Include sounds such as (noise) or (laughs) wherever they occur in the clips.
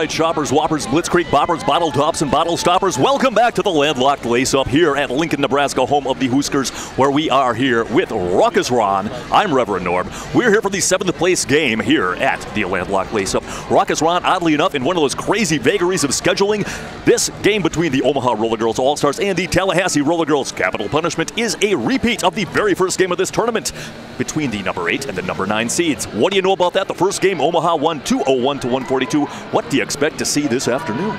right, shoppers, whoppers, blitzkrieg, boppers, bottle tops, and bottle stoppers. Welcome back to the landlocked lace up here at Lincoln, Nebraska, home of the Huskers, where we are here with Ruckus Ron. I'm Reverend Norb. We're here for the seventh place game here at the landlocked lace up. Ruckus Ron, oddly enough, in one of those crazy vagaries of scheduling, this game between the Omaha Roller Girls All Stars and the Tallahassee Roller Girls Capital Punishment is a repeat of the very first game of this tournament between the number eight and the number nine seeds. What do you know about that? The first game, Omaha won 201 to 142. What do you expect to see this afternoon?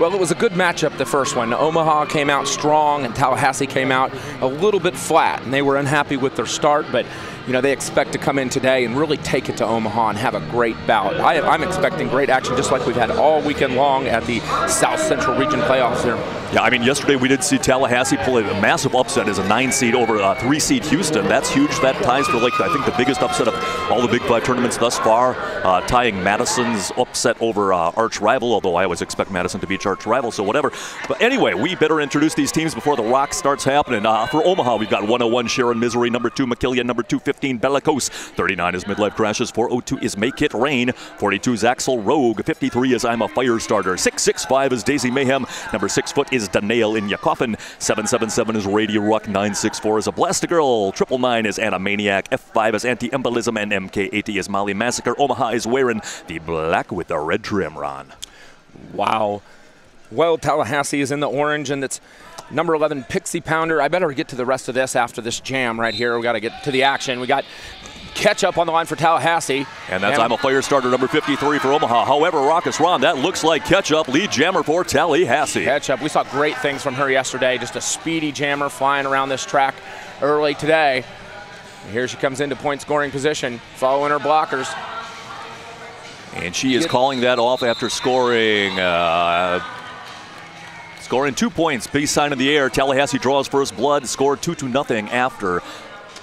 Well, it was a good matchup, the first one. Omaha came out strong, and Tallahassee came out a little bit flat, and they were unhappy with their start, but you know, they expect to come in today and really take it to Omaha and have a great bout. I, am expecting great action just like we've had all weekend long at the South Central Region playoffs here. Yeah, I mean, yesterday we did see Tallahassee pull a massive upset as a nine seed over a three seed Houston. That's huge. That ties for, like, I think the biggest upset of all the Big Five tournaments thus far, uh, tying Madison's upset over uh, arch rival, although I always expect Madison to beat arch rival, so whatever. But anyway, we better introduce these teams before the rock starts happening. Uh, for Omaha, we've got 101 Sharon Misery, number two McKillian, number 250 15 Bellicose. 39 is Midlife Crashes. 402 is Make It Rain. 42 is Axel Rogue. 53 is I'm a Fire Starter. 665 is Daisy Mayhem. Number 6 foot is Danail in your coffin, 777 is Radio Ruck. 964 is a Blastigirl. 999 is Animaniac. F5 is Anti Embolism. And MK80 is Molly Massacre. Omaha is wearing the black with the red trim, Ron. Wow. Well, Tallahassee is in the orange, and it's number 11 Pixie Pounder. I better get to the rest of this after this jam right here. We got to get to the action. We got catch up on the line for Tallahassee. And that's and I'm a fire starter number 53 for Omaha. However, Raucous Ron, that looks like catch up lead jammer for Tallahassee. Catch up. we saw great things from her yesterday. Just a speedy jammer flying around this track early today. And here she comes into point scoring position, following her blockers. And she is calling that off after scoring uh, Scoring two points, peace sign in the air. Tallahassee draws first blood, scored 2 to nothing after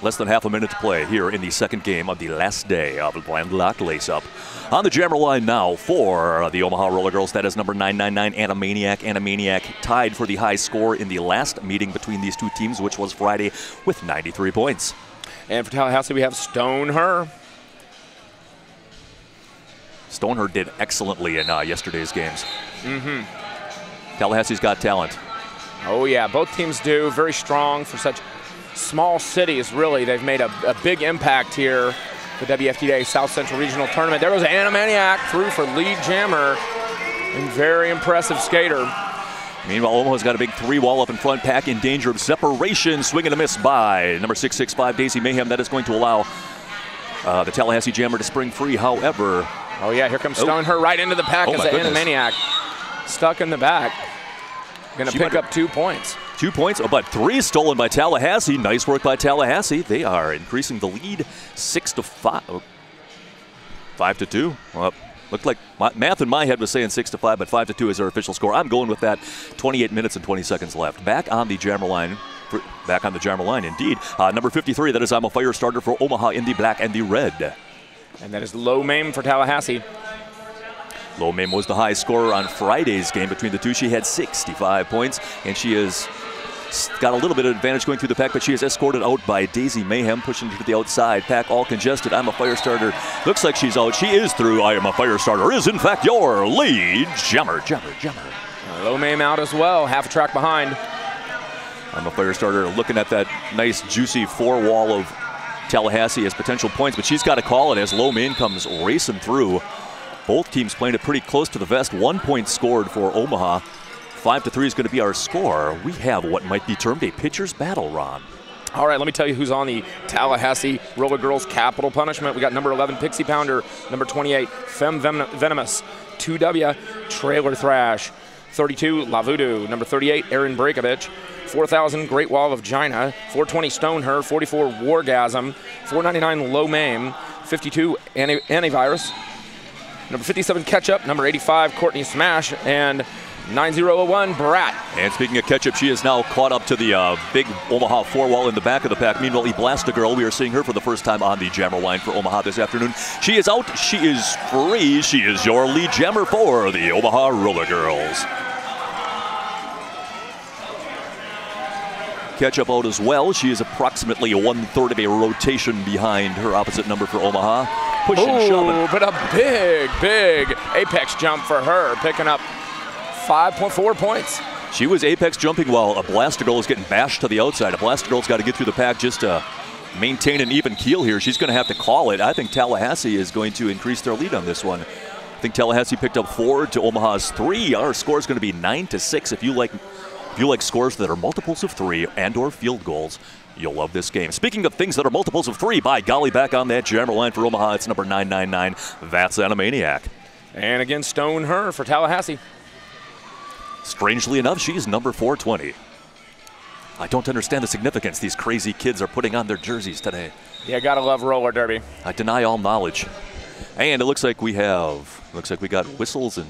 less than half a minute to play here in the second game of the last day of Landlocked Lace Up. On the jammer line now for the Omaha Roller Girls, that is number 999 Animaniac. Animaniac tied for the high score in the last meeting between these two teams, which was Friday, with 93 points. And for Tallahassee, we have Stone Her. Stoneher did excellently in uh, yesterday's games. Mm-hmm. Tallahassee's got talent. Oh, yeah, both teams do. Very strong for such small cities, really. They've made a, a big impact here, the WFTDA South Central Regional Tournament. There goes Animaniac through for lead jammer and very impressive skater. Meanwhile, Omaha's got a big three wall up in front, pack in danger of separation. Swing and a miss by number 665, Daisy Mayhem. That is going to allow uh, the Tallahassee Jammer to spring free. However, oh, yeah, here comes Stone oh. her right into the pack oh as the Animaniac stuck in the back. Going to pick up two points. Two points, oh, but three stolen by Tallahassee. Nice work by Tallahassee. They are increasing the lead six to five. Five to two. Well, looked like my, math in my head was saying six to five, but five to two is our official score. I'm going with that. 28 minutes and 20 seconds left. Back on the jammer line. Back on the jammer line, indeed. Uh, number 53, that is I'm a fire starter for Omaha in the black and the red. And that is low maim for Tallahassee. Lo Mim was the high scorer on Friday's game between the two. She had 65 points, and she has got a little bit of advantage going through the pack, but she is escorted out by Daisy Mayhem, pushing to the outside. Pack all congested. I'm a fire starter. Looks like she's out. She is through. I am a fire starter. Is in fact your lead jammer, jammer, jammer. Uh, Lo Mim out as well, half a track behind. I'm a fire starter looking at that nice, juicy four wall of Tallahassee as potential points, but she's got to call it as Lo Mim comes racing through. Both teams playing it pretty close to the vest. One point scored for Omaha. Five to three is going to be our score. We have what might be termed a pitcher's battle, Ron. All right, let me tell you who's on the Tallahassee Roller Girls Capital Punishment. We got number 11, Pixie Pounder, number 28, Femme Venomous, 2W, Trailer Thrash, 32, La Voodoo, number 38, Aaron Breakovich, 4000, Great Wall of Gina, 420, Stone Her, 44, Wargasm, 499, Low Maim, 52, Antivirus, Number 57, Ketchup. Number 85, Courtney Smash. And 9001, Brat. And speaking of Ketchup, she is now caught up to the uh, big Omaha four wall in the back of the pack. Meanwhile, Elastigirl, we are seeing her for the first time on the jammer line for Omaha this afternoon. She is out. She is free. She is your lead jammer for the Omaha Roller Girls. Ketchup out as well. She is approximately one third of a rotation behind her opposite number for Omaha. Push and shove. Ooh, but a big, big apex jump for her, picking up 5.4 points. She was apex jumping while a Blastigirl is getting bashed to the outside. A Blastigirl's got to get through the pack just to maintain an even keel here. She's going to have to call it. I think Tallahassee is going to increase their lead on this one. I think Tallahassee picked up four to Omaha's three. Our score is going to be nine to six. If you like, if you like scores that are multiples of three and/or field goals, you'll love this game. Speaking of things that are multiples of three, by golly, back on that jammer line for Omaha, it's number 999. That's Animaniac. And again, Stone her for Tallahassee. Strangely enough, she's number 420. I don't understand the significance these crazy kids are putting on their jerseys today. Yeah, gotta love roller derby. I deny all knowledge. And it looks like we have, looks like we got whistles and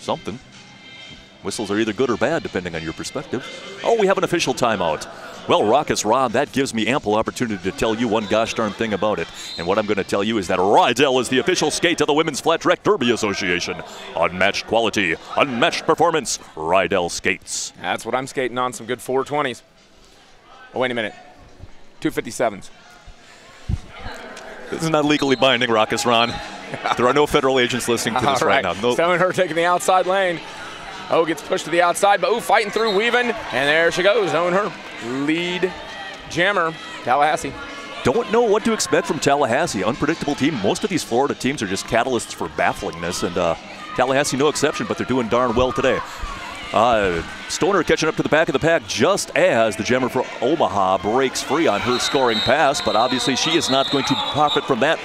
something. Whistles are either good or bad, depending on your perspective. Oh, we have an official timeout. Well, Raucous Ron, that gives me ample opportunity to tell you one gosh darn thing about it. And what I'm going to tell you is that Riedell is the official skate of the Women's Flat Track Derby Association. Unmatched quality, unmatched performance, Riedell skates. That's what I'm skating on, some good 420s. Oh, wait a minute. 257s. This is not legally binding, Raucous Ron. There are no federal agents listening to this right, right. now. No, Stone her taking the outside lane. Oh, gets pushed to the outside, but oh, fighting through, weaving, and there she goes. Own her lead jammer, Tallahassee. don't know what to expect from Tallahassee. Unpredictable team. Most of these Florida teams are just catalysts for bafflingness, and uh, Tallahassee no exception, but they're doing darn well today. Uh, Stoner catching up to the back of the pack just as the jammer for Omaha breaks free on her scoring pass, but obviously she is not going to profit from that.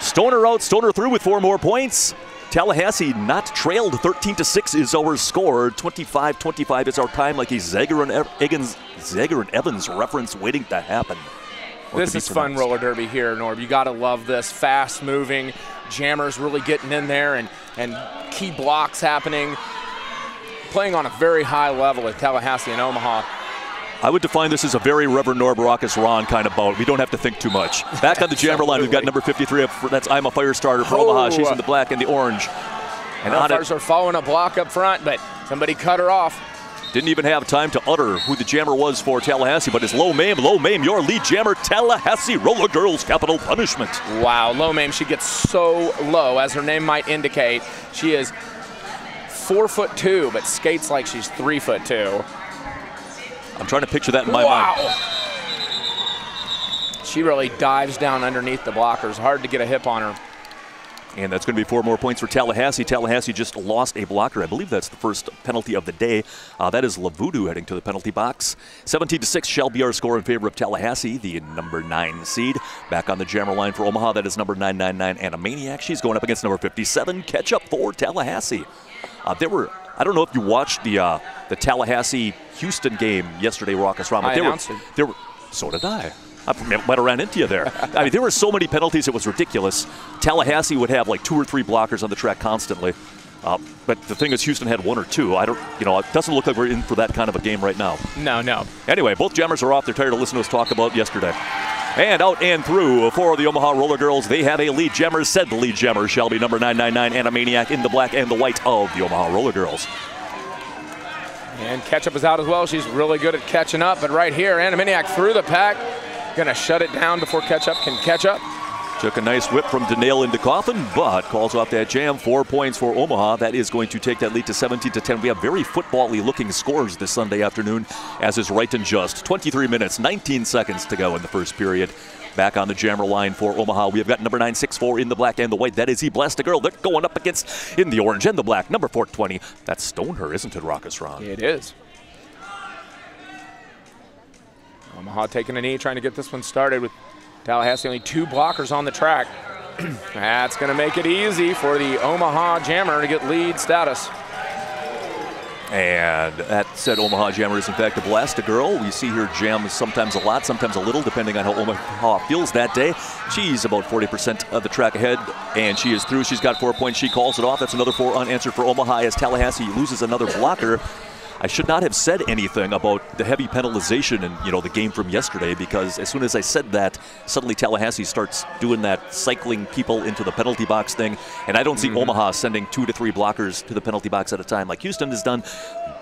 Stoner out, Stoner through with four more points. Tallahassee not trailed 13 to 6 is our score. 25 25 is our time, like a Zager and, Evans, Zager and Evans reference waiting to happen. This is fun roller derby here, Norb. You got to love this. Fast moving, jammers really getting in there, and, and key blocks happening. Playing on a very high level at Tallahassee and Omaha. I would define this as a very Reverend Norb Raucus Ron kind of bout. We don't have to think too much. (laughs) Back on the jammer line, we've got number 53. up for- That's I'm a fire starter for Oh. Omaha. She's in the black and the orange. And on it, are following a block up front, but somebody cut her off. Didn't even have time to utter who the jammer was for Tallahassee, but it's Low Mame. Low Mame, your lead jammer, Tallahassee Roller Girls Capital Punishment. Wow, low mame. She gets so low, as her name might indicate. She is four foot two, but skates like she's three foot two. I'm trying to picture that in my wow. mind. She really dives down underneath the blockers. Hard to get a hip on her. And that's going to be four more points for Tallahassee. Tallahassee just lost a blocker. I believe that's the first penalty of the day. Uh, that is La Voodoo heading to the penalty box. 17 to 6 shall be our score in favor of Tallahassee, the number 9 seed. Back on the jammer line for Omaha, that is number 999 Animaniac. She's going up against number 57. Catch up for Tallahassee. Uh, there were, I don't know if you watched the uh, the Tallahassee Houston game yesterday, Raucus but I there were, announced it. there were, so did I. I might have ran into you there. I mean, there were so many penalties, it was ridiculous. Tallahassee would have like two or three blockers on the track constantly. Uh, but the thing is, Houston had one or two. I don't, you know, it doesn't look like we're in for that kind of a game right now. No, no. Anyway, both jammers are off. They're tired of listening to us talk about yesterday. And out and through for the Omaha Roller Girls, they have a lead jammer. Said the lead jammer shall be number 999 Animaniac in the black and the white of the Omaha Roller Girls. And Ketchup is out as well. She's really good at catching up. But right here, Animaniac through the pack. Gonna shut it down before Ketchup can catch up. Took a nice whip from Danail into Coffin, but calls off that jam. Four points for Omaha. That is going to take that lead to 17 to 10. We have very football-y looking scores this Sunday afternoon, as is right and just. 23 minutes, 19 seconds to go in the first period. Back on the jammer line for Omaha, we have got number 964 in the black and the white. That is E Blast a Girl. They're going up against in the orange and the black. Number 420. That's Stoneher, isn't it, Raucus Ron? It is. Omaha taking a knee, trying to get this one started with Tallahassee only two blockers on the track. (clears throat) That's going to make it easy for the Omaha Jammer to get lead status. And that said, Omaha Jammer is in fact a blast a girl. We see her jam sometimes a lot, sometimes a little, depending on how Omaha feels that day. She's about 40% of the track ahead, and she is through. She's got four points. She calls it off. That's another four unanswered for Omaha as Tallahassee loses another blocker. I should not have said anything about the heavy penalization in you know the game from yesterday because as soon as I said that, suddenly Tallahassee starts doing that cycling people into the penalty box thing, and I don't see mm-hmm. Omaha sending two to three blockers to the penalty box at a time like Houston has done.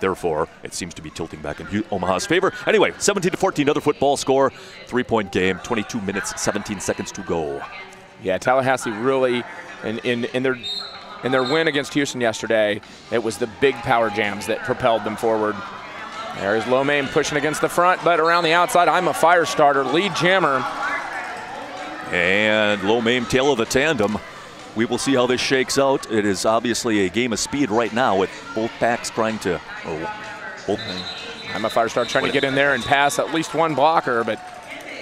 Therefore, it seems to be tilting back in Omaha's favor. Anyway, 17 to 14, another football score, three-point game, 22 minutes, 17 seconds to go. Yeah, Tallahassee really, in, in, in their in their win against Houston yesterday, it was the big power jams that propelled them forward. There's Lomain pushing against the front, but around the outside, I'm a fire starter, lead jammer. And Lomain tail of the tandem. We will see how this shakes out. It is obviously a game of speed right now with both packs trying to, or both. I'm a fire starter trying to get in there and pass at least one blocker, but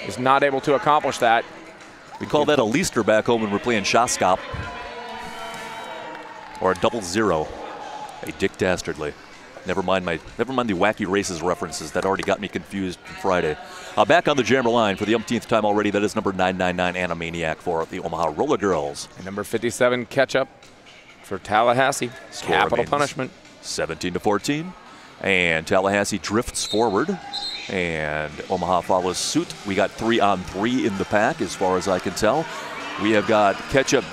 is not able to accomplish that. We call that a Leaster back home when we're playing Shotskop. Or a double zero. A Dick Dastardly. Never mind my, never mind the wacky races references that already got me confused Friday. Uh, back on the jammer line for the umpteenth time already. That is number 999 Animaniac for the Omaha Roller Girls. And number 57 catch up for Tallahassee. Score Capital punishment. 17 to 14. And Tallahassee drifts forward. And Omaha follows suit. We got three on three in the pack, as far as I can tell. We have got Ketchup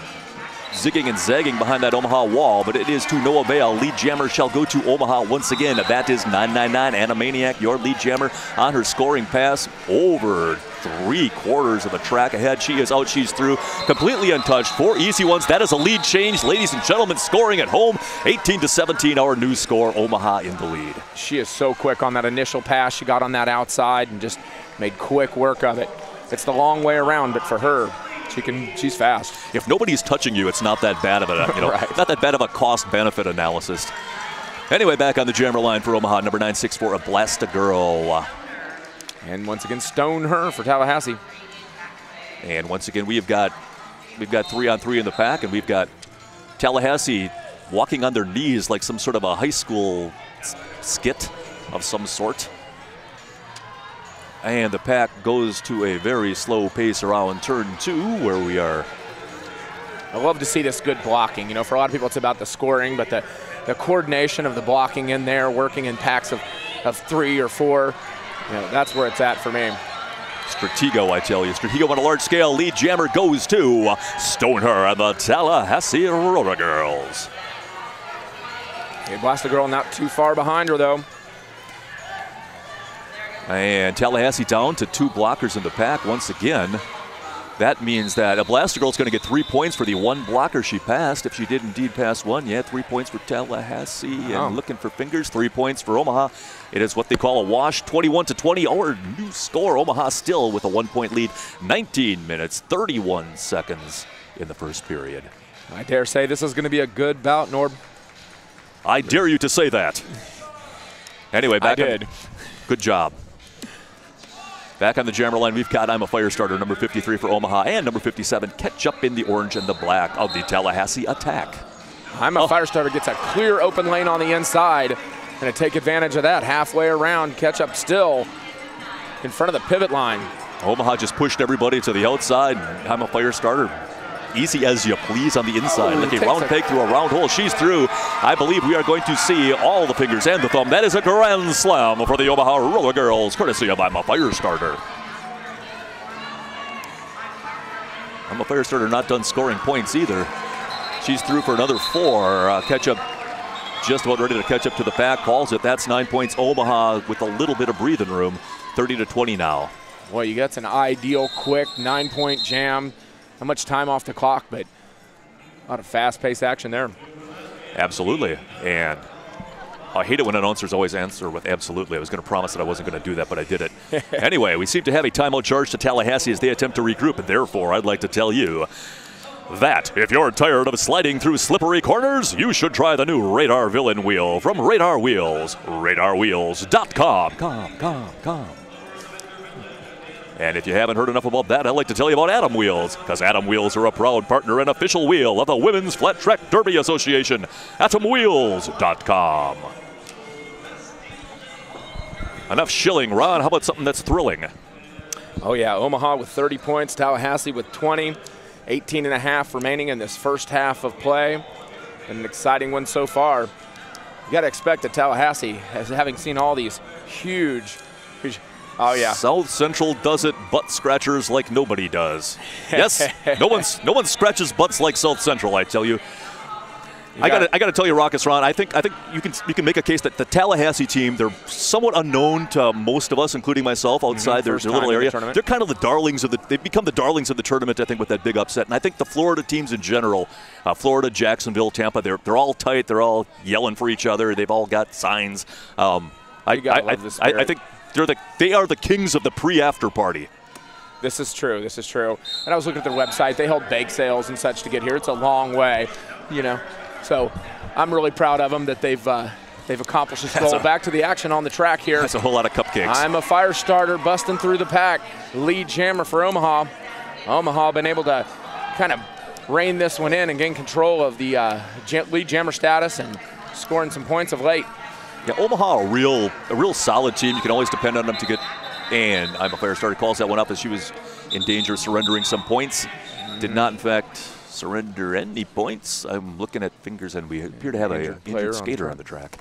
zigging and zagging behind that Omaha wall, but it is to no avail. Lead jammer shall go to Omaha once again. That is 999 Animaniac, your lead jammer on her scoring pass over three quarters of the track ahead. She is out, she's through, completely untouched. Four easy ones. That is a lead change, ladies and gentlemen. Scoring at home, 18 to 17. Our new score, Omaha in the lead. She is so quick on that initial pass. She got on that outside and just made quick work of it. It's the long way around, but for her, she can. She's fast. If nobody's touching you, it's not that bad of a, you know, (laughs) Right. not that bad of a cost-benefit analysis. Anyway, back on the jammer line for Omaha, number 964, a Blast a Girl. And once again, stone her for Tallahassee. And once again, we've got we've got three on three in the pack, and we've got Tallahassee walking on their knees like some sort of a high school skit of some sort. And the pack goes to a very slow pace around turn two, where we are. I love to see this good blocking. You know, for a lot of people, it's about the scoring, but the, the coordination of the blocking in there, working in packs of, of three or four, you know, that's where it's at for me. Stratego, I tell you. Stratego on a large scale. Lead jammer goes to Stoneher and the Tallahassee Roller Girls. Okay, Blast the girl not too far behind her, though. And Tallahassee down to two blockers in the pack once again. That means that a Blaster girl is going to get three points for the one blocker she passed. If she did indeed pass one, yeah, three points for Tallahassee. Wow. And looking for fingers, three points for Omaha. It is what they call a wash, 21 to 20. Our new score. Omaha still with a one-point lead, 19 minutes, 31 seconds in the first period. I dare say this is going to be a good bout, Norb. I dare you to say that. Anyway, I back on- did. Good job. Back on the jammer line, we've got I'm a fire starter, number 53 for Omaha, and number 57, Catch Up in the orange and the black of the Tallahassee attack. I'm a oh. fire starter gets a clear open lane on the inside. Going to take advantage of that halfway around. Catch up still in front of the pivot line. Omaha just pushed everybody to the outside. I'm a fire starter. Easy as you please on the inside. Oh, takes round peg through a round hole. She's through. I believe we are going to see all the fingers and the thumb. That is a grand slam for the Omaha Roller Girls, courtesy of I'm a fire starter. I'm a fire starter, not done scoring points either. She's through for another four. Uh, catch up, just about ready to catch up to the back. Calls it. That's nine points. Omaha with a little bit of breathing room. 30 to 20 now. Well, you got an ideal, quick nine point jam. Not much time off the clock, but a lot of fast paced action there. Absolutely. And I hate it when announcers always answer with absolutely. I was going to promise that I wasn't going to do that, but I did it. (laughs) anyway, we seem to have a timeout charge to Tallahassee as they attempt to regroup, and therefore I'd like to tell you that if you're tired of sliding through slippery corners, you should try the new Radar Villain Wheel from Radar Wheels. RadarWheels.com. Com, com, com. And if you haven't heard enough about that, I'd like to tell you about Atom Wheels, because Atom Wheels are a proud partner and official wheel of the Women's Flat Track Derby Association. AtomWheels.com. Enough shilling, Ron. How about something that's thrilling? Oh, yeah, Omaha with 30 points, Tallahassee with 20, 18 and a half remaining in this first half of play. An exciting one so far. You got to expect that Tallahassee, as having seen all these huge, huge oh, yeah. South Central does it butt scratchers like nobody does. (laughs) Yes, no one's no one scratches butts like South Central, I tell you. I got I got to tell you, Raucous Ron. I think I think you can you can make a case that the Tallahassee team they're somewhat unknown to most of us, including myself, outside their, First their little time in the area. they're kind of the darlings of the. They've become the darlings of the tournament. I think with that big upset, and I think the Florida teams in general, uh, Florida, Jacksonville, Tampa, they're they're all tight. They're all yelling for each other. They've all got signs. Um, I, I, I, I think they're the they are the kings of the pre-after party. This is true. This is true. And I was looking at their website. They hold bake sales and such to get here. It's a long way, you know. So I'm really proud of them that they've uh, they've accomplished this goal. Back to the action on the track here. That's a whole lot of cupcakes. I'm a fire starter busting through the pack. Lead jammer for Omaha. Omaha been able to kind of rein this one in and gain control of the uh, lead jammer status and scoring some points of late. Yeah, Omaha, a real, a real solid team. You can always depend on them to get. And I'm a fire starter calls that one up as she was in danger of surrendering some points. Did not, in fact, surrender any points. I'm looking at fingers, and we appear to have a Injured player injured on skater track. on the track.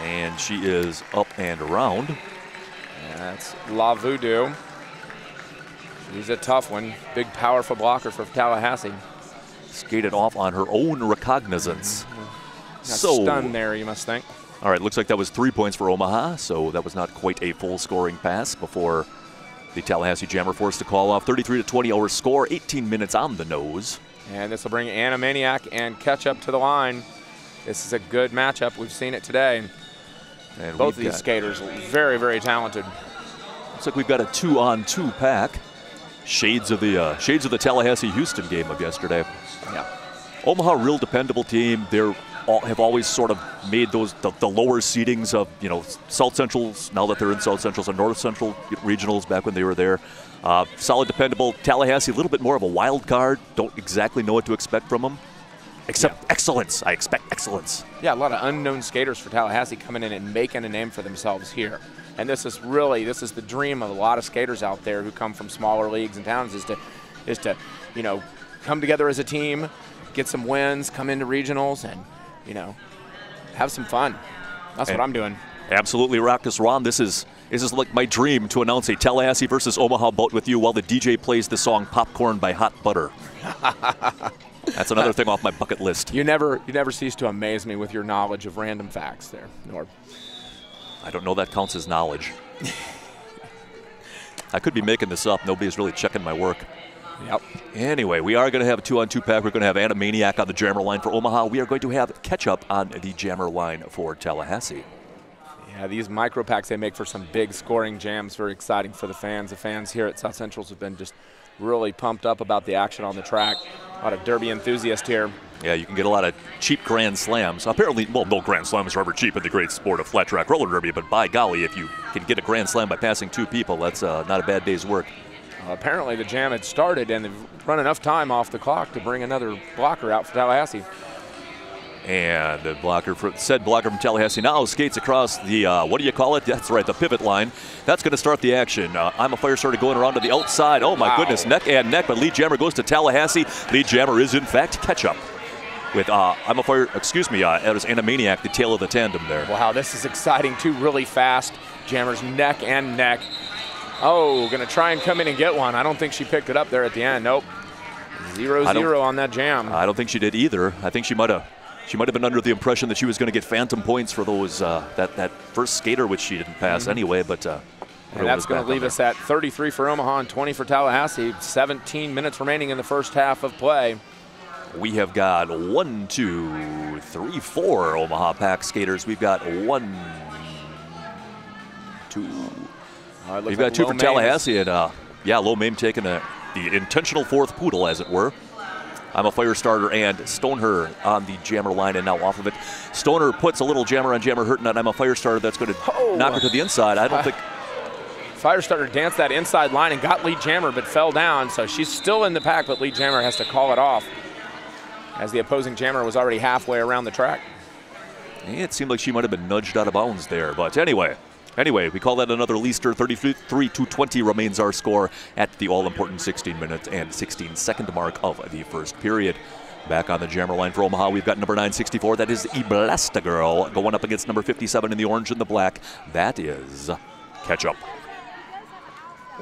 And she is up and around. That's La Voodoo. She's a tough one. Big, powerful blocker for Tallahassee. Skated off on her own recognizance. Mm-hmm. Got So, stunned there, you must think. All right, looks like that was three points for Omaha, so that was not quite a full scoring pass before the Tallahassee Jammer forced to call off 33 to 20 our score, 18 minutes on the nose. And this will bring Animaniac and Ketchup to the line. This is a good matchup. We've seen it today. And Both of these skaters, very, very talented. Looks like we've got a two-on-two pack. Shades of the uh, shades of the Tallahassee Houston game of yesterday. Yeah. Omaha, real dependable team. They're all, have always sort of made those the, the lower seedings of you know South Centrals. Now that they're in South Centrals and North Central regionals, back when they were there, uh, solid, dependable. Tallahassee, a little bit more of a wild card. Don't exactly know what to expect from them, except excellence. I expect excellence. Yeah, a lot of unknown skaters for Tallahassee coming in and making a name for themselves here. And this is really this is the dream of a lot of skaters out there who come from smaller leagues and towns is to is to, you know, come together as a team, get some wins, come into regionals and, you know, have some fun. That's And- what I'm doing. Absolutely, Raucous Ron. This is this is like my dream to announce a Tallahassee versus Omaha boat with you while the DJ plays the song "Popcorn" by Hot Butter. (laughs) That's another thing off my bucket list. You never you never cease to amaze me with your knowledge of random facts there, Norb. I don't know that counts as knowledge. I could be making this up. Nobody's really checking my work. Yep. Anyway, we are going to have a two-on-two pack. We're going to have Animaniac on the jammer line for Omaha. We are going to have Ketchup on the jammer line for Tallahassee. Yeah, these micro packs they make for some big scoring jams. Very exciting for the fans. The fans here at South Centrals have been just really pumped up about the action on the track. A lot of derby enthusiasts here. Yeah, you can get a lot of cheap grand slams. Apparently, well, no grand slams are ever cheap in the great sport of flat track roller derby, but by golly, if you can get a grand slam by passing two people, that's uh, not a bad day's work. Uh, apparently the jam had started and they've run enough time off the clock to bring another blocker out for Tallahassee. And the blocker, for, said blocker from Tallahassee now skates across the, uh, what do you call it? That's right, the pivot line. That's going to start the action. Uh, I'm a fire starter going around to the outside. Oh my Wow. goodness, neck and neck, but lead jammer goes to Tallahassee. Lead jammer is in fact ketchup. With uh, I'm a fire, excuse me, uh, that was Animaniac, the tail of the tandem there. Wow, this is exciting too. Really fast. Jammers neck and neck. Oh, gonna try and come in and get one. I don't think she picked it up there at the end. Nope. Zero zero on that jam. I don't think she did either. I think she might have. She might have been under the impression that she was going to get phantom points for those uh, that that first skater, which she didn't pass anyway. But uh, And that's going to leave us at 33 for Omaha and 20 for Tallahassee. 17 minutes remaining in the first half of play. We have got one, two, three, four Omaha Pack skaters. We've got one, two. Uh, We've like got two for Maine is- Tallahassee, and uh, yeah, Low Mame taking a, the intentional fourth poodle, as it were. I'm a fire starter and Stoner on the jammer line and now off of it. Stoner puts a little jammer on jammer hurting and I'm a fire starter that's going to Oh. knock her to the inside. I don't (laughs) think Firestarter danced that inside line and got lead jammer, but fell down. So she's still in the pack, but lead jammer has to call it off as the opposing jammer was already halfway around the track. it seemed like she might have been nudged out of bounds there. But anyway, anyway, we call that another Leicester. 33 to 20 remains our score at the all-important 16 minute and 16 second mark of the first period. Back on the jammer line for Omaha, we've got number 964. That is Iblesta Girl going up against number 57 in the orange and the black. That is Ketchup.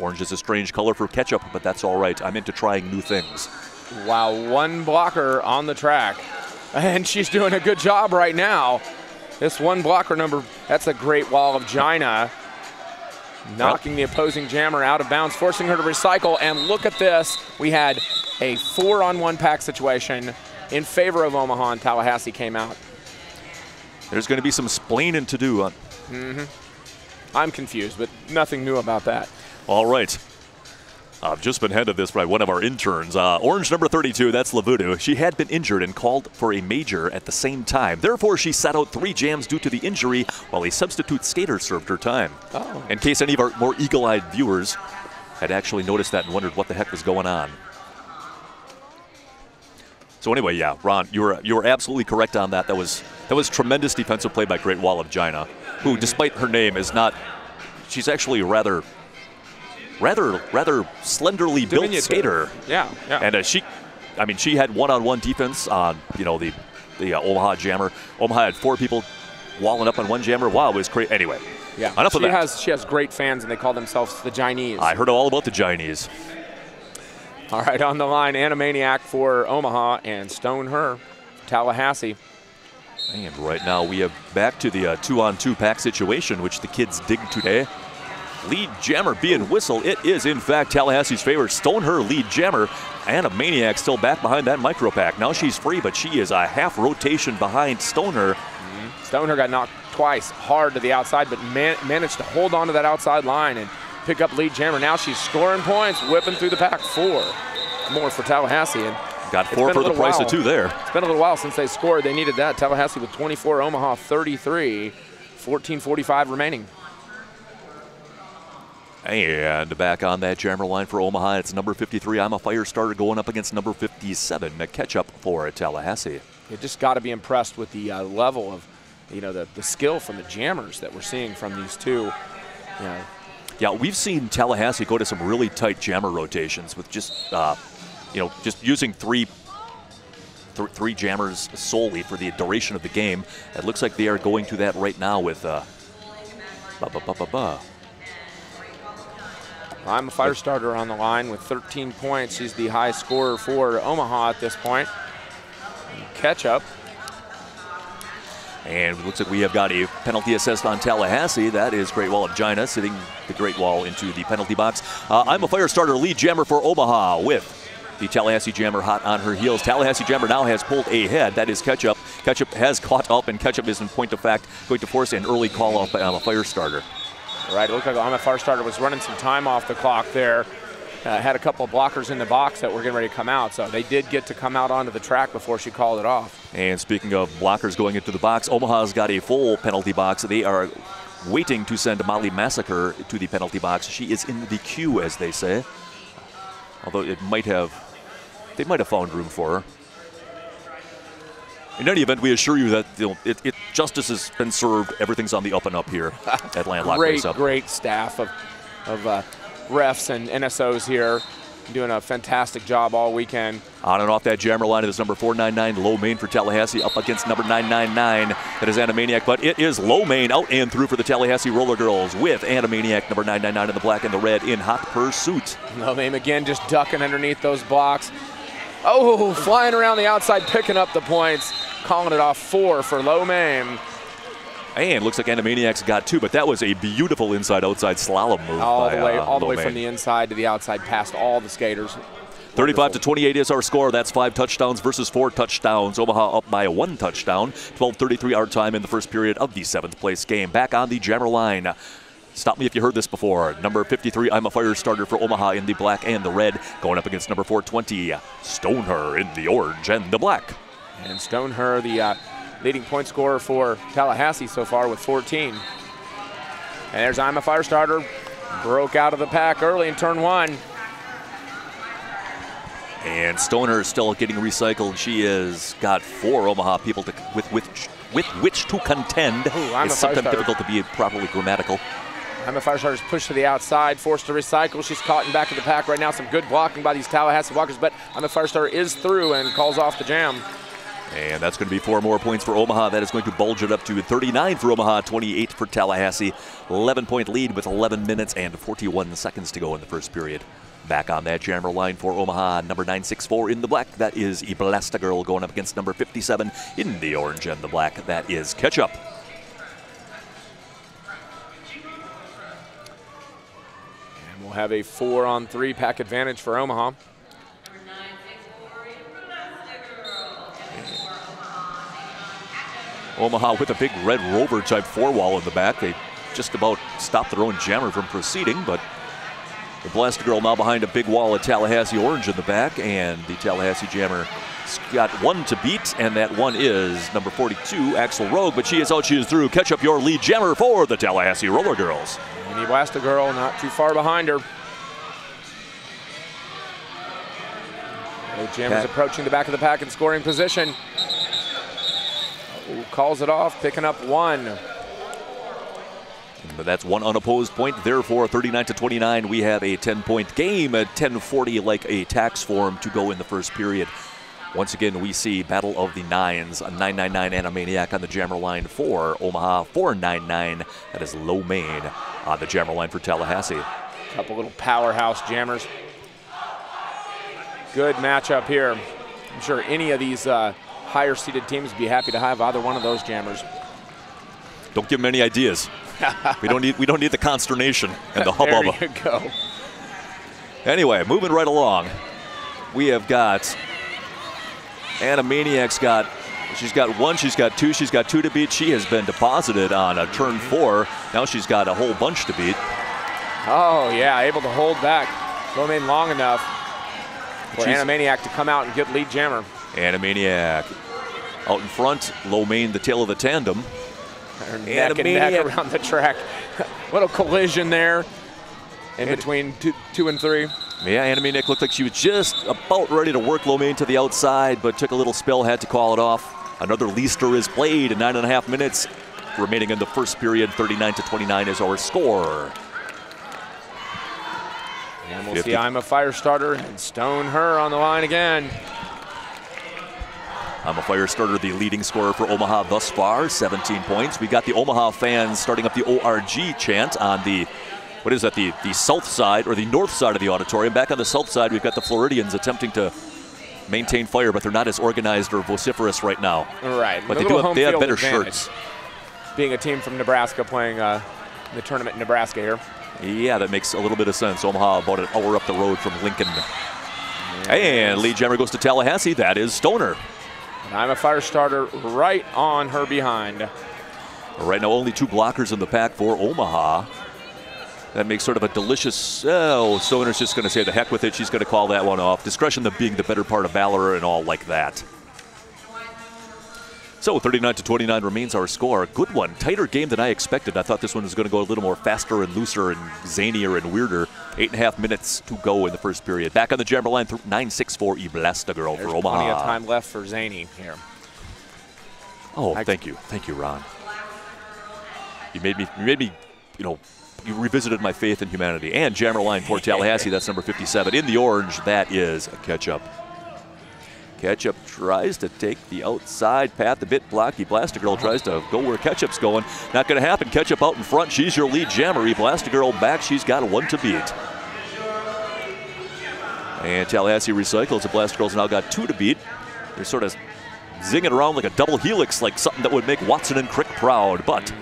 Orange is a strange color for ketchup, but that's all right. I'm into trying new things. Wow, one blocker on the track. And she's doing a good job right now. This one blocker number, that's a great wall of Gina. Knocking the opposing jammer out of bounds, forcing her to recycle. And look at this. We had a four on one pack situation in favor of Omaha, and Tallahassee came out. There's going to be some splaining to do. On. Mm-hmm. I'm confused, but nothing new about that. All right. I've just been handed this by one of our interns. Uh, orange number 32, that's La Voodoo. She had been injured and called for a major at the same time. Therefore, she sat out three jams due to the injury while a substitute skater served her time. Oh. In case any of our more eagle eyed viewers had actually noticed that and wondered what the heck was going on. So anyway, yeah, Ron, you were you were absolutely correct on that. That was that was tremendous defensive play by Great Wall of Gina, who, despite her name, is not. She's actually rather rather rather slenderly built Diminutive. skater. Yeah, yeah. And uh, she, I mean, she had one-on-one defense on you know the the uh, Omaha Jammer. Omaha had four people walling up on one jammer. Wow, it was crazy. Anyway, yeah. enough she of that. has she has great fans, and they call themselves the Chinese. I heard all about the Chinese. All right, on the line, Animaniac for Omaha and Stone Her, Tallahassee. And right now we have back to the uh, two-on-two pack situation, which the kids dig today. Lead jammer being whistled. It is, in fact, Tallahassee's favorite. Stoneher lead jammer. And a maniac still back behind that micro pack. Now she's free, but she is a half rotation behind Stoneher. Mm-hmm. Stoneher got knocked twice hard to the outside, but man- managed to hold on to that outside line and pick up lead jammer. Now she's scoring points, whipping through the pack. Four more for Tallahassee. And Got four for the price while. of two there. it's been a little while since they scored. They needed that. Tallahassee with 24, Omaha 33, 14:45 remaining. And back on that jammer line for Omaha, it's number 53. I'm a fire starter going up against number 57. A catch up for Tallahassee. You just got to be impressed with the uh, level of, you know, the, the skill from the jammers that we're seeing from these two. You know, Yeah, we've seen Tallahassee go to some really tight jammer rotations with just, uh, you know, just using three, th- three jammers solely for the duration of the game. It looks like they are going to that right now with. Uh, ba ba ba ba ba. I'm a fire starter on the line with 13 points. He's the high scorer for Omaha at this point. Catch up. And it looks like we have got a penalty assessed on Tallahassee. That is Great Wall of Gina sitting the Great Wall into the penalty box. Uh, I'm a fire starter lead jammer for Omaha with the Tallahassee Jammer hot on her heels. Tallahassee Jammer now has pulled ahead. That is Ketchup. Ketchup has caught up, and Ketchup is in point of fact going to force an early call off on a fire starter. Right, it looked like I'm starter was running some time off the clock there. Uh, had a couple of blockers in the box that were getting ready to come out, so they did get to come out onto the track before she called it off. And speaking of blockers going into the box, Omaha's got a full penalty box. They are waiting to send Molly Massacre to the penalty box. She is in the queue, as they say. Although it might have, they might have found room for her. In any event, we assure you that you know, it, it, justice has been served. Everything's on the up and up here (laughs) at Landlocked great, Race Up. great staff of, of uh, refs and NSOs here doing a fantastic job all weekend. On and off that jammer line, it is number 499, low main for Tallahassee, up against number 999. That is Animaniac, but it is low main out and through for the Tallahassee Roller Girls with Animaniac, number 999 in the black and the red in hot pursuit. Low main again, just ducking underneath those blocks. Oh, flying around the outside, picking up the points, calling it off four for Low Mame. And looks like Animaniacs got two, but that was a beautiful inside-outside slalom move All by, the way, uh, all the way from the inside to the outside, past all the skaters. 35 to 28 is our score. That's five touchdowns versus four touchdowns. Omaha up by one touchdown. 12:33 our time in the first period of the seventh place game. Back on the jammer line. Stop me if you heard this before. Number 53, I'm a fire starter for Omaha in the black and the red, going up against number 420, Stoneher in the orange and the black. And Stoneher, the uh, leading point scorer for Tallahassee so far with 14. And there's I'm a fire starter. Broke out of the pack early in turn one. And Stoner is still getting recycled. She has got four Omaha people to, with, with, with which to contend. Ooh, it's sometimes difficult to be properly grammatical. I'm a fire starter's pushed to the outside, forced to recycle. She's caught in back of the pack right now. Some good blocking by these Tallahassee walkers, but I'm a fire starter is through and calls off the jam. And that's going to be four more points for Omaha. That is going to bulge it up to 39 for Omaha, 28 for Tallahassee. 11 point lead with 11 minutes and 41 seconds to go in the first period. Back on that jammer line for Omaha, number 964 in the black. That is Elastigirl going up against number 57 in the orange and the black. That is Ketchup. We'll have a four on three pack advantage for Omaha. Omaha with a big red rover type four wall in the back. They just about stopped their own jammer from proceeding, but the Blaster Girl now behind a big wall of Tallahassee orange in the back, and the Tallahassee jammer got one to beat, and that one is number 42, Axel Rogue, but she is out, she is through. Catch up your lead jammer for the Tallahassee Roller Girls. And Elastigirl not too far behind her. The jammer's approaching the back of the pack in scoring position. Ooh, calls it off, picking up one. But that's one unopposed point. Therefore, 39 to 29, we have a 10-point game at 10:40, like a tax form to go in the first period. Once again, we see Battle of the Nines, a 999 Animaniac on the jammer line for Omaha, 499. That is low main on the jammer line for Tallahassee. A couple little powerhouse jammers. Good matchup here. I'm sure any of these uh, higher seeded teams would be happy to have either one of those jammers. Don't give them any ideas. we don't need we don't need the consternation and the (laughs) hubbub. there you go. Anyway, moving right along, we have got Animaniac's got she's got one, she's got two, she's got two to beat. She has been deposited on a turn four. Now she's got a whole bunch to beat. Oh yeah, able to hold back. Lo Mein long enough for she's Animaniac to come out and get lead jammer. Animaniac out in front, Lo Mein the tail of the tandem. They're neck and neck around the track. (laughs) Little collision there in and between two, two and three. Yeah, Animaniac looked like she was just about ready to work Lo Mein to the outside, but took a little spill, had to call it off. Another Leister is played in nine and a half minutes remaining in the first period. 39 to 29 is our score. And we'll 50. see I'm a fire starter and stone her on the line again. I'm a fire starter, the leading scorer for Omaha thus far, 17 points. We got the Omaha fans starting up the ORG chant on the, what is that, the, the south side or the north side of the auditorium. Back on the south side, we've got the Floridians attempting to maintain fire, but they're not as organized or vociferous right now. Right. But they do have, they have better advantage. shirts. Being a team from Nebraska playing uh, the tournament in Nebraska here. Yeah, that makes a little bit of sense. Omaha about an hour up the road from Lincoln. And lead jammer goes to Tallahassee. That is Stoner. And I'm a fire starter right on her behind. Right now, only two blockers in the pack for Omaha. That makes sort of a delicious. Oh, Stoner's just going to say the heck with it. She's going to call that one off. Discretion, the being the better part of valor, and all like that. So 39 to 29 remains our score. Good one. Tighter game than I expected. I thought this one was going to go a little more faster and looser and zanier and weirder. Eight and a half minutes to go in the first period. Back on the jammer line, 9-6-4 Elastigirl for Omaha. plenty of time left for Zany here. Oh, I thank you. Thank you, Ron. You made me, you made me, you know, you revisited my faith in humanity. And jammer line for Tallahassee, that's number 57. In the orange, that is a catch-up. Ketchup tries to take the outside path, a bit blocky. Elastigirl tries to go where Ketchup's going. Not going to happen. Ketchup out in front. She's your lead jammer. Elastigirl back. She's got one to beat. And Tallahassee recycles. Elastigirl's now got two to beat. They're sort of zinging around like a double helix, like something that would make Watson and Crick proud. But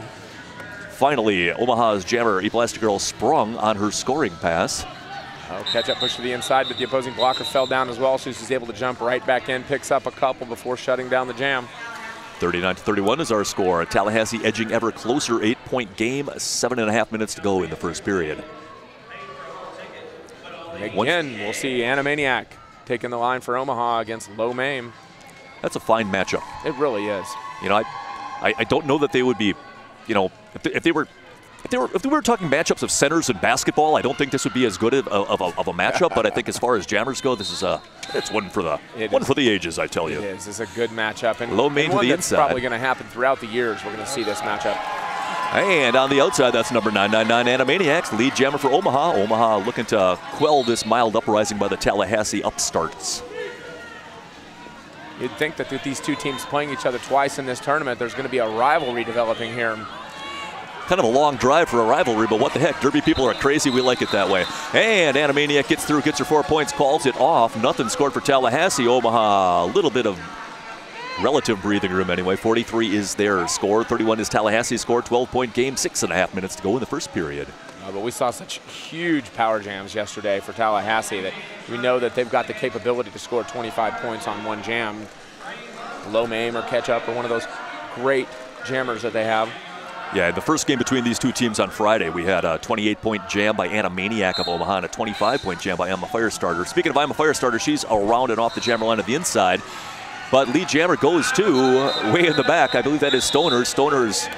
finally, Omaha's jammer Elastigirl sprung on her scoring pass. Oh, catch up push to the inside, but the opposing blocker fell down as well, so she's able to jump right back in, picks up a couple before shutting down the jam. 39 to 31 is our score. Tallahassee edging ever closer, eight point game, seven and a half minutes to go in the first period. again, Once, we'll see Animaniac taking the line for Omaha against Low Mame. That's a fine matchup. It really is. You know, I, I, I don't know that they would be, you know, if they, if they were if, they were, if we were talking matchups of centers in basketball, I don't think this would be as good of, of, of a matchup. but I think as far as jammers go, this is a it's one for the it one is. for the ages. I tell you, it is. It's a good matchup and Lo Mein and to one the that's inside. Probably going to happen throughout the years. We're going to see this matchup. And on the outside, that's number 999 Animaniacs, lead jammer for Omaha. Omaha looking to quell this mild uprising by the Tallahassee upstarts. You'd think that with these two teams playing each other twice in this tournament, there's going to be a rivalry developing here. Kind of a long drive for a rivalry, but what the heck? Derby people are crazy. We like it that way. And Animaniac gets through, gets her four points, calls it off. Nothing scored for Tallahassee. Omaha, a little bit of relative breathing room anyway. 43 is their score. 31 is Tallahassee's score. 12 point game, six and a half minutes to go in the first period. Uh, but we saw such huge power jams yesterday for Tallahassee that we know that they've got the capability to score 25 points on one jam. Low maim or catch up or one of those great jammers that they have. Yeah, the first game between these two teams on Friday, we had a 28-point jam by Animaniac of Omaha and a 25-point jam by Emma Firestarter. Speaking of Emma Firestarter, she's around and off the jammer line at the inside. But lead jammer goes to way in the back. I believe that is Stoner. Stoner's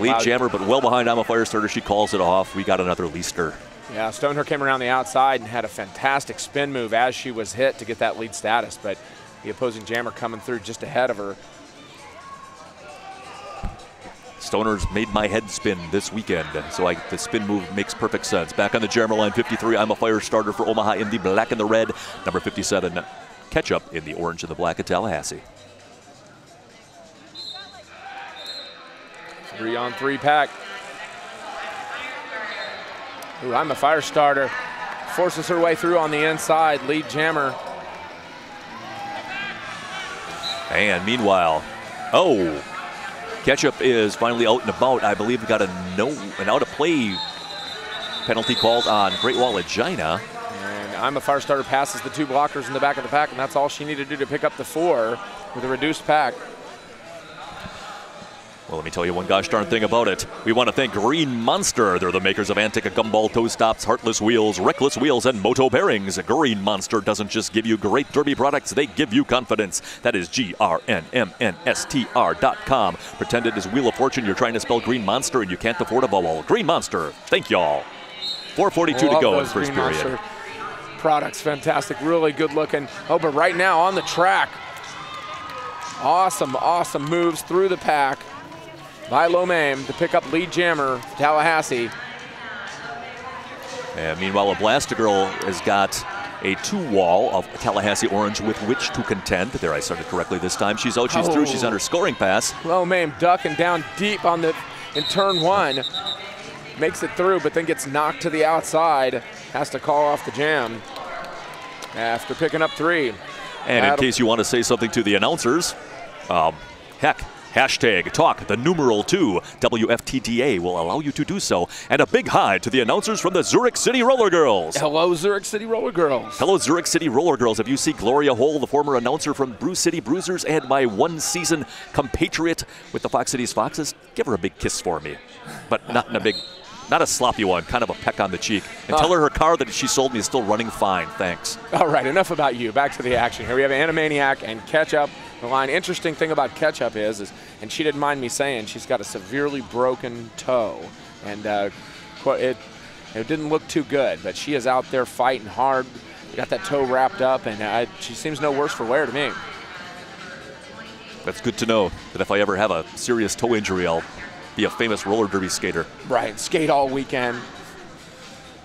lead jammer, but well behind I'm a fire starter. She calls it off. We got another Leister. Yeah, Stoner came around the outside and had a fantastic spin move as she was hit to get that lead status. But the opposing jammer coming through just ahead of her Stoners made my head spin this weekend, so I, the spin move makes perfect sense. Back on the jammer line, 53. I'm a fire starter for Omaha in the black and the red. Number 57, Ketchup in the orange and the black at Tallahassee. Three on three pack. Ooh, I'm a fire starter. Forces her way through on the inside, lead jammer. And meanwhile, oh, Ketchup is finally out and about. I believe we got a no an out of play penalty called on Great Wall Egina. And I'm a fire starter passes the two blockers in the back of the pack, and that's all she needed to do to pick up the four with a reduced pack. Well, let me tell you one gosh darn thing about it. We want to thank Green Monster. They're the makers of Antica gumball toe stops, heartless wheels, reckless wheels, and moto bearings. Green Monster doesn't just give you great derby products, they give you confidence. That is G R N M N S T R dot com. Pretend it is Wheel of Fortune. You're trying to spell Green Monster and you can't afford a vowel. Green Monster. Thank y'all. 442 to go in the first period. Monster products, fantastic, really good looking. Oh, but right now on the track, awesome, awesome moves through the pack by Lomaim to pick up lead jammer Tallahassee. And meanwhile, Elastigirl has got a two wall of Tallahassee orange with which to contend. There, I started correctly this time. She's out, she's oh. through, she's under scoring pass. Lomaim ducking down deep on the in turn one. Makes it through, but then gets knocked to the outside. Has to call off the jam after picking up three. And That'll in case you want to say something to the announcers, um, heck, Hashtag talk the numeral 2. WFTDA will allow you to do so. And a big hi to the announcers from the Zurich City Roller Girls. Hello, Zurich City Roller Girls. Hello, Zurich City Roller Girls. If you see Gloria Hole, the former announcer from Brew City Bruisers and my one season compatriot with the Fox Cities Foxes, give her a big kiss for me. But not in a big not a sloppy one, kind of a peck on the cheek. And uh, tell her her car that she sold me is still running fine. Thanks. All right, enough about you. Back to the action here. We have Animaniac and Ketchup. The line. Interesting thing about Ketchup is, is, and she didn't mind me saying, she's got a severely broken toe, and uh, it it didn't look too good. But she is out there fighting hard. Got that toe wrapped up, and uh, she seems no worse for wear to me. That's good to know. That if I ever have a serious toe injury, I'll be a famous roller derby skater. Right, skate all weekend.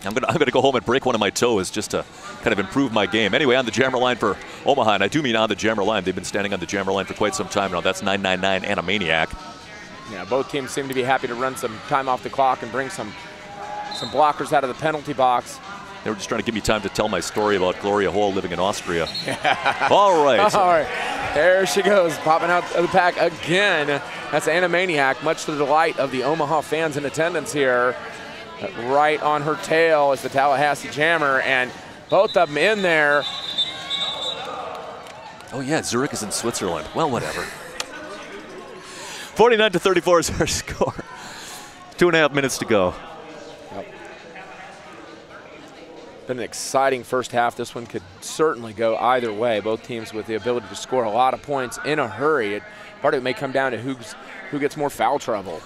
I'm gonna I'm gonna go home and break one of my toes just to kind of improve my game. Anyway, on the jammer line for Omaha, and I do mean on the jammer line. They've been standing on the jammer line for quite some time now. That's 999 Animaniac. Yeah, both teams seem to be happy to run some time off the clock and bring some some blockers out of the penalty box. They were just trying to give me time to tell my story about Gloria Hole living in Austria. (laughs) All right. All right. There she goes, popping out of the pack again. That's Animaniac, much to the delight of the Omaha fans in attendance here. Right on her tail is the Tallahassee Jammer, and both of them in there. Oh, yeah, Zurich is in Switzerland. Well, whatever. 49 to 34 is our (laughs) score. Two and a half minutes to go. Been an exciting first half. This one could certainly go either way. Both teams with the ability to score a lot of points in a hurry. It, part of it may come down to who's, who gets more foul trouble.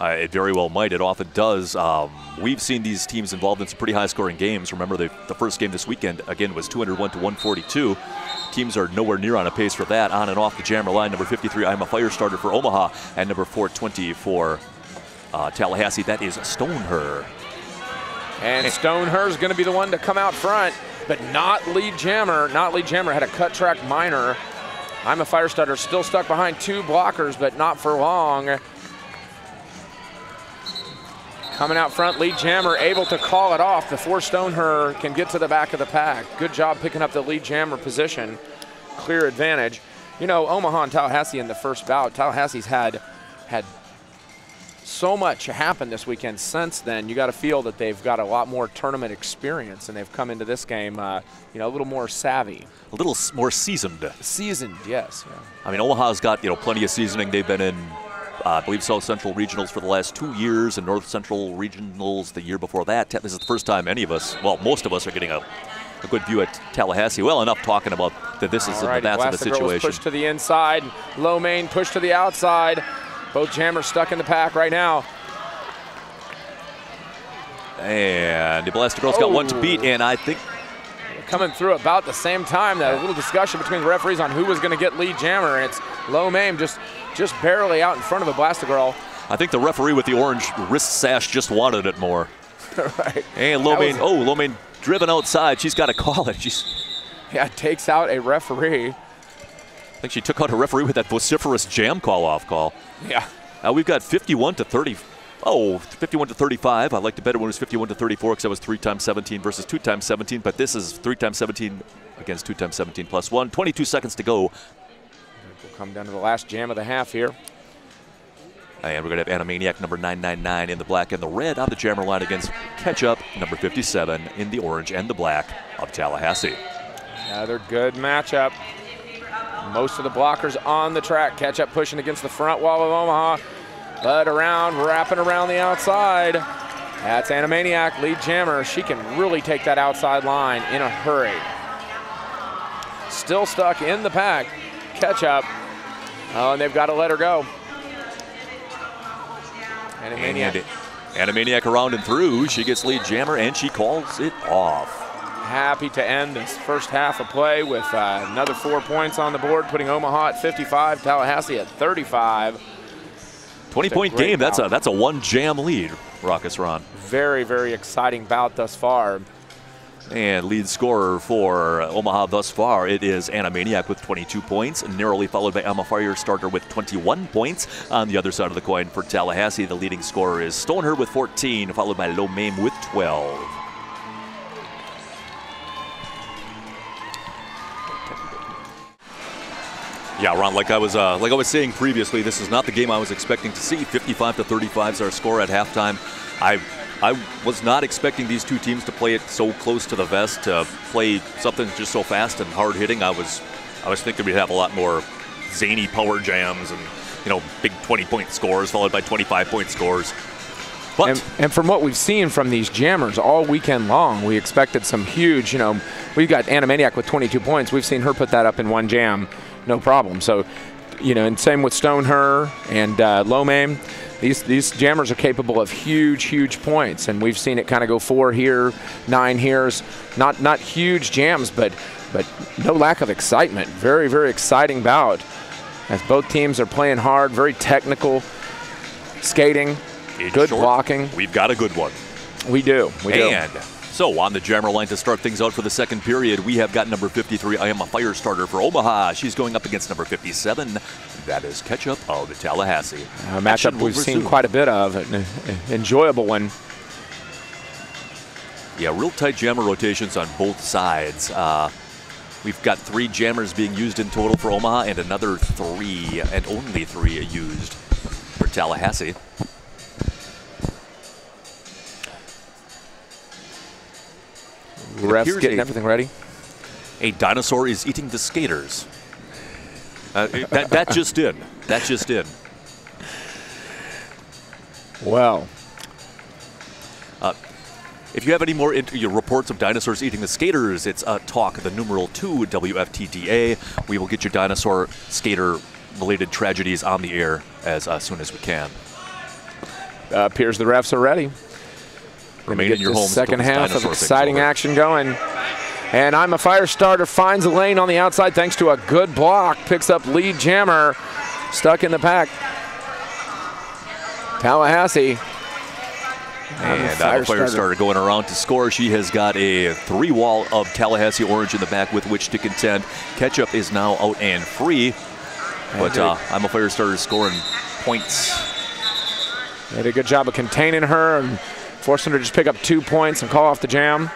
Uh, it very well might. It often does. Um, we've seen these teams involved in some pretty high-scoring games. Remember, the, the first game this weekend again was 201 to 142. Teams are nowhere near on a pace for that. On and off the jammer line, number 53, I'm a fire starter for Omaha, and number 420 for uh, Tallahassee. That is Stoneher. And Stoneher is going to be the one to come out front, but not lead jammer. Not lead jammer had a cut track minor I'm a fire starter, still stuck behind two blockers, but not for long. Coming out front, lead jammer able to call it off before Stoneher can get to the back of the pack. Good job picking up the lead jammer position. Clear advantage. You know, Omaha and Tallahassee in the first bout, Tallahassee's had had so much happened this weekend since then. You got to feel that they've got a lot more tournament experience and they've come into this game, uh, you know, a little more savvy. A little more seasoned. Seasoned, yes. Yeah. I mean, Omaha's got, you know, plenty of seasoning. They've been in uh, I believe South Central Regionals for the last two years and North Central Regionals the year before that. This is the first time any of us, well, most of us are getting a, a good view at Tallahassee. Well, enough talking about that this is Alrighty, that's in the situation. Push to the inside. Low main push to the outside. Both jammers stuck in the pack right now. And the Blaster Girls oh. got one to beat, and I think coming through about the same time. That little discussion between the referees on who was going to get lead jammer, and it's Low Maim just just barely out in front of a Blastigirl. I think the referee with the orange wrist sash just wanted it more. (laughs) right. And Lomain, oh, Lomain driven outside. She's got to call it. She's yeah, takes out a referee. I think she took out a referee with that vociferous jam call off call. Yeah. Uh, we've got 51 to 30. Oh, 51 to 35. I like to bet it when it was 51 to 34 because that was 3 times 17 versus 2 times 17. But this is 3 times 17 against 2 times 17 plus 1. 22 seconds to go. We'll come down to the last jam of the half here. And we're going to have Animaniac number 999 in the black and the red on the jammer line against Ketchup number 57 in the orange and the black of Tallahassee. Another good matchup. Most of the blockers on the track. Catch up pushing against the front wall of Omaha. But around, wrapping around the outside. That's Animaniac, lead jammer. She can really take that outside line in a hurry. Still stuck in the pack. Catch up. Oh, and they've got to let her go. Animaniac. Animaniac around and through. She gets lead jammer and she calls it off. Happy to end this first half of play with uh, another four points on the board, putting Omaha at 55, Tallahassee at 35. 20 point game. Bout. That's a that's a one jam lead, Raucous Ron. Very, very exciting bout thus far. And lead scorer for Omaha thus far, it is Animaniac with 22 points, narrowly followed by Emma Firestarter with 21 points. On the other side of the coin for Tallahassee, the leading scorer is Stoneher with 14, followed by Low Maim with 12. Yeah, Ron. Like I was, uh, like I was saying previously, this is not the game I was expecting to see. 55 to 35 is our score at halftime. I, I was not expecting these two teams to play it so close to the vest, to play something just so fast and hard hitting. I was, I was thinking we'd have a lot more zany power jams and you know big 20 point scores followed by 25 point scores. But and, and, from what we've seen from these jammers all weekend long, we expected some huge. You know, we've got Animaniac with 22 points. We've seen her put that up in one jam no problem. So, you know, and same with Stoneher and uh, Lomame. These, these jammers are capable of huge, huge points, and we've seen it kind of go four here, nine here's not not huge jams, but but no lack of excitement. Very, very exciting bout as both teams are playing hard, very technical skating, In good short, blocking. We've got a good one. We do. We and do. So on the jammer line to start things out for the second period, we have got number 53. I am a fire starter for Omaha. She's going up against number 57. That is Ketchup of the Tallahassee. A matchup we've seen quite a bit of, an enjoyable one. Yeah, real tight jammer rotations on both sides. Uh, we've got three jammers being used in total for Omaha and another three, and only three used for Tallahassee. Refs getting a, everything ready. A dinosaur is eating the skaters. Uh, that, that just did. That just did. Well. Uh, if you have any more your reports of dinosaurs eating the skaters, it's uh, talk the numeral two WFTDA. We will get your dinosaur skater related tragedies on the air as uh, soon as we can. Uh, appears the refs are ready. Remain in your home. Second half of exciting action going. And I'm a fire starter, finds a lane on the outside thanks to a good block. Picks up lead jammer, stuck in the pack. Tallahassee And I'm a fire starter going around to score. She has got a three wall of Tallahassee orange in the back with which to contend. Ketchup is now out and free. But uh, I'm a fire starter scoring points. They did a good job of containing her and forcing her to just pick up two points and call off the jam.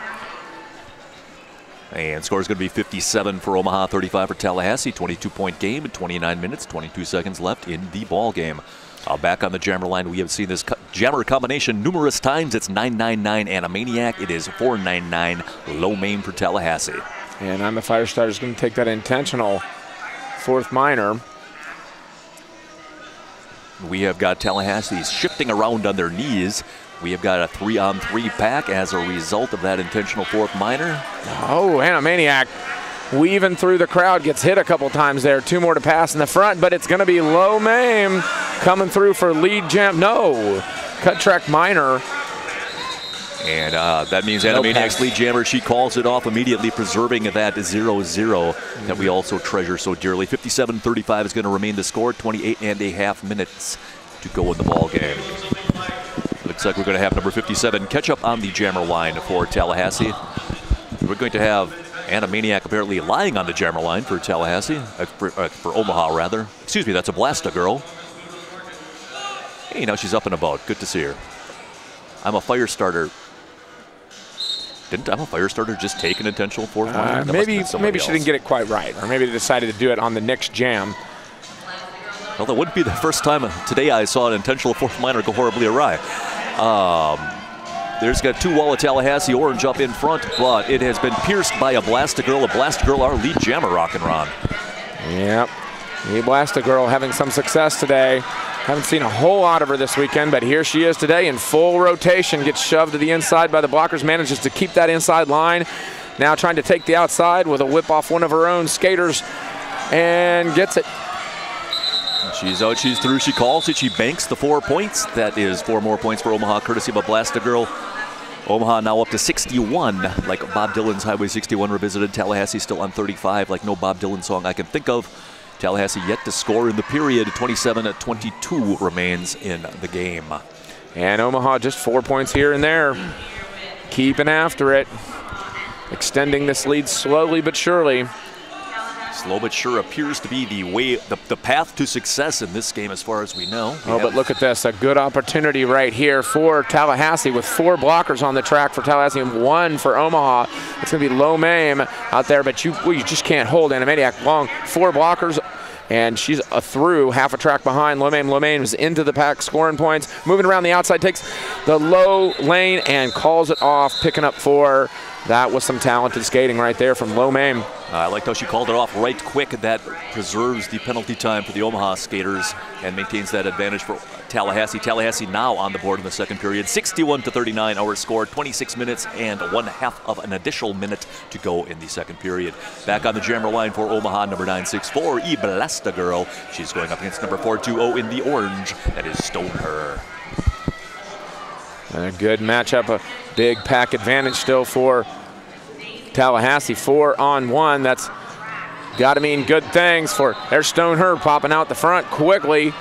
And score is going to be 57 for Omaha, 35 for Tallahassee. 22-point game, 29 minutes, 22 seconds left in the ball game. Uh, back on the jammer line, we have seen this co jammer combination numerous times. It's 999 Animaniac. It is 499 low main for Tallahassee. And I'm the fire starter is going to take that intentional fourth minor. We have got Tallahassee shifting around on their knees. We have got a three on three pack as a result of that intentional fourth minor. Oh, Animaniac weaving through the crowd, gets hit a couple times there. Two more to pass in the front, but it's going to be low Mame coming through for lead jam. No, cut track minor. And uh, that means Animaniac's lead jammer, she calls it off immediately, preserving that 0-0 that we also treasure so dearly. 57-35 is going to remain the score, 28 and a half minutes to go in the ball game. Looks like we're going to have number 57 catch up on the jammer line for Tallahassee. We're going to have Animaniac apparently lying on the jammer line for Tallahassee, uh, for, uh, for, Omaha rather. Excuse me, that's a Blasta girl. Hey, now she's up and about. Good to see her. I'm a fire starter. Didn't I'm a fire starter just take an intentional fourth uh, Maybe maybe she didn't get it quite right, or maybe they decided to do it on the next jam. Well, that wouldn't be the first time today I saw an intentional fourth minor go horribly awry. Um, there's got two wall of Tallahassee orange up in front, but it has been pierced by a Blasta-Girl. A Blasta-Girl, our lead jammer, Raucous Ron. Yep. The Blasta-Girl having some success today. Haven't seen a whole lot of her this weekend, but here she is today in full rotation. Gets shoved to the inside by the blockers, manages to keep that inside line. Now trying to take the outside with a whip off one of her own skaters and gets it. She's out, she's through, she calls it, she banks the four points. That is four more points for Omaha, courtesy of a Blasta-Girl. Omaha now up to 61, like Bob Dylan's Highway 61 revisited. Tallahassee still on 35, like no Bob Dylan song I can think of. Tallahassee yet to score in the period. 27 at 22 remains in the game. And Omaha just four points here and there. Keeping after it. Extending this lead slowly but surely. Slow but sure appears to be the way, the, the path to success in this game as far as we know. We oh, but look at this, a good opportunity right here for Tallahassee with four blockers on the track for Tallahassee and one for Omaha. It's going to be low maim out there, but you, well, you just can't hold Animaniac long. Four blockers, and she's a through half a track behind. Lomain Lomain is into the pack, scoring points, moving around the outside, takes the low lane and calls it off, picking up four. That was some talented skating right there from Lomain. Uh, I liked how she called it off right quick. That preserves the penalty time for the Omaha skaters and maintains that advantage for Tallahassee. Tallahassee now on the board in the second period. 61 to 39, our score. 26 minutes and one half of an additional minute to go in the second period. Back on the jammer line for Omaha, number 964, E. Blasta-Girl. She's going up against number 420 in the orange. That is Stoneher. A good matchup, big pack advantage still for Tallahassee. Four on one. That's got to mean good things for their Stoneher popping out the front quickly.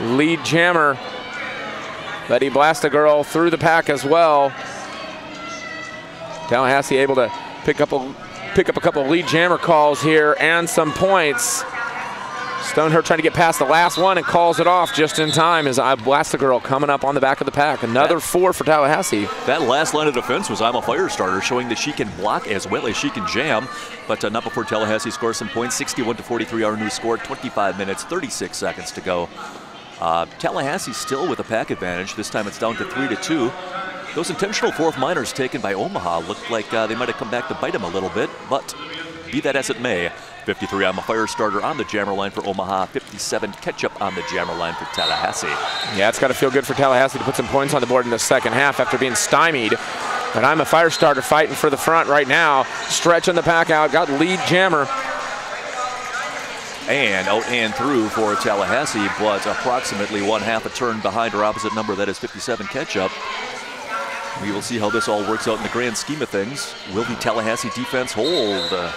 Lead jammer. Betty Blasta-Girl through the pack as well. Tallahassee able to pick up a pick up a couple lead jammer calls here and some points. Stoneher trying to get past the last one and calls it off just in time as I blast the girl coming up on the back of the pack. Another that, four for Tallahassee. That last line of defense was I'm a fire starter, showing that she can block as well as she can jam. But uh, not before Tallahassee scores some points. 61 to 43, our new score. 25 minutes, 36 seconds to go. Uh, Tallahassee still with a pack advantage. This time it's down to three to two. Those intentional fourth minors taken by Omaha looked like uh, they might have come back to bite them a little bit, but be that as it may, 53 I'm a fire starter on the jammer line for Omaha. 57 ketchup on the jammer line for Tallahassee. Yeah, it's got to feel good for Tallahassee to put some points on the board in the second half after being stymied. But I'm a fire starter fighting for the front right now. Stretching the pack out. Got lead jammer. And out and through for Tallahassee, but approximately one half a turn behind her opposite number. That is 57 ketchup. We will see how this all works out in the grand scheme of things. Will the Tallahassee defense hold? Uh,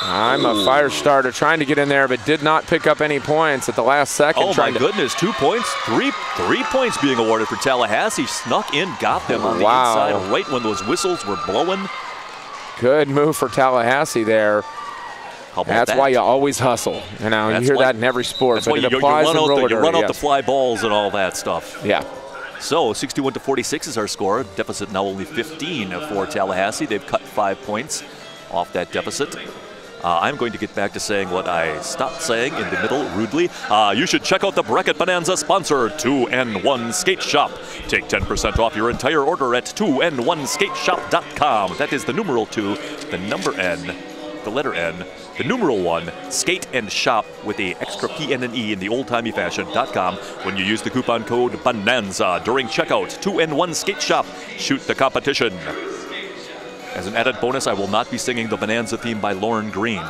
I'm a fire starter trying to get in there, but did not pick up any points at the last second. Oh my goodness, two points, three three points being awarded for Tallahassee. Snuck in, got them on the Wow. inside right when those whistles were blowing. Good move for Tallahassee there. That's that? why you always hustle. You know, That's you hear why- that in every sport, but why it you, you applies run out, the, you run out the fly balls and all that stuff. Yeah. So 61 to 46 is our score. Deficit now only 15 for Tallahassee. They've cut five points off that deficit. Uh, I'm going to get back to saying what I stopped saying in the middle rudely. Uh, you should check out the Bracket Bonanza sponsor, 2N1 Skate Shop. Take 10% off your entire order at 2N1skateshop.com. That is the numeral 2, the number N, the letter N, the numeral 1, skate and shop with a extra P and E in the old-timey fashion.com. When you use the coupon code BONANZA during checkout, 2N1 Skate Shop, shoot the competition. As an added bonus, I will not be singing the Bonanza theme by Lorne Greene.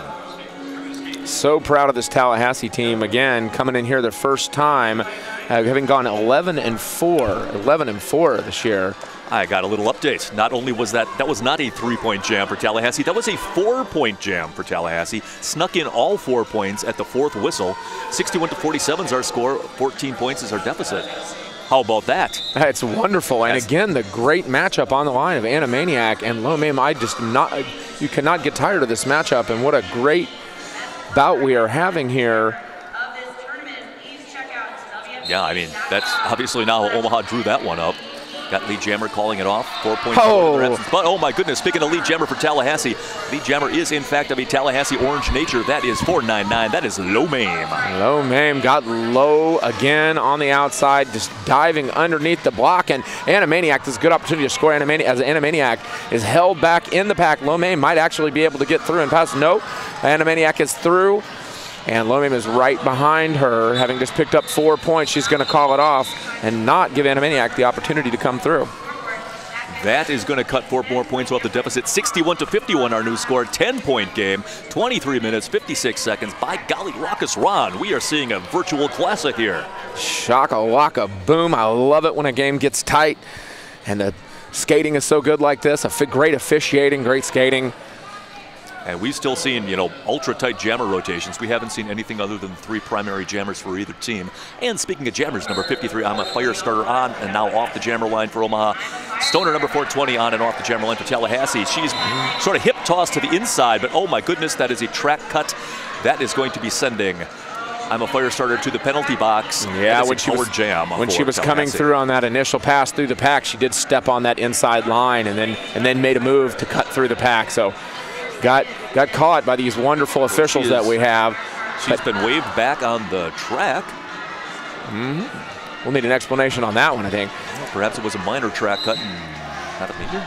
So proud of this Tallahassee team again, coming in here the first time, uh, having gone 11 and 4, 11 and 4 this year. I got a little update. Not only was that that was not a three-point jam for Tallahassee, that was a four-point jam for Tallahassee. Snuck in all four points at the fourth whistle. 61 to 47 is our score. 14 points is our deficit. How about that? It's wonderful, and That's- again, the great matchup on the line of Animaniac and Lomame. I just not, you cannot get tired of this matchup, and what a great bout we are having here. of this tournament, please check out WFC. Yeah, I mean that's obviously now Omaha drew that one up. Got Lee Jammer calling it off. Four points. Oh. for their absence. But oh my goodness, speaking of Lee Jammer for Tallahassee, Lee Jammer is in fact of a Tallahassee orange nature. That is 499. That is low mame. Low Mame got low again on the outside, just diving underneath the block. And Animaniac, this is a good opportunity to score Animaniac as Animaniac is held back in the pack. Low might actually be able to get through and pass. No, Animaniac is through. And Low is right behind her, having just picked up four points. She's going to call it off and not give Animaniac the opportunity to come through. That is going to cut four more points off the deficit. 61 to 51, our new score. 10 point game. 23 minutes, 56 seconds. By golly, Raucous Ron, we are seeing a virtual classic here. Shaka waka boom. I love it when a game gets tight and the skating is so good like this. A great officiating, great skating. And we've still seen, you know, ultra tight jammer rotations. We haven't seen anything other than three primary jammers for either team. And speaking of jammers, number 53, I'm a fire starter on and now off the jammer line for Omaha. Stoner number 420 on and off the jammer line for Tallahassee. She's sort of hip toss to the inside, but oh my goodness, that is a track cut. That is going to be sending. I'm a fire starter to the penalty box. Yeah, when she was jam when she was coming through on that initial pass through the pack, she did step on that inside line and then and then made a move to cut through the pack. So got got caught by these wonderful officials She that is- we have. She's been waved back on the track. Mm-hmm. We'll need an explanation on that one, I think. Perhaps it was a minor track cut and not a major.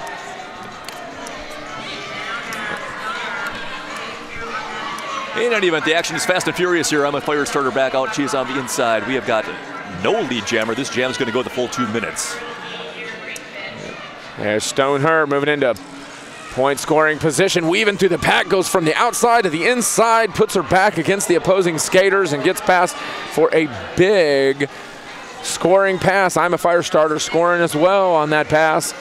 In any event, the action is fast and furious here. I'm a fire starter back out. She's on the inside. We have got no lead jammer. This jam is going to go the full two minutes. There's Stoneher moving into point scoring position, weaving through the pack, goes from the outside to the inside, puts her back against the opposing skaters, and gets past for a big scoring pass. I'm a fire starter scoring as well on that pass.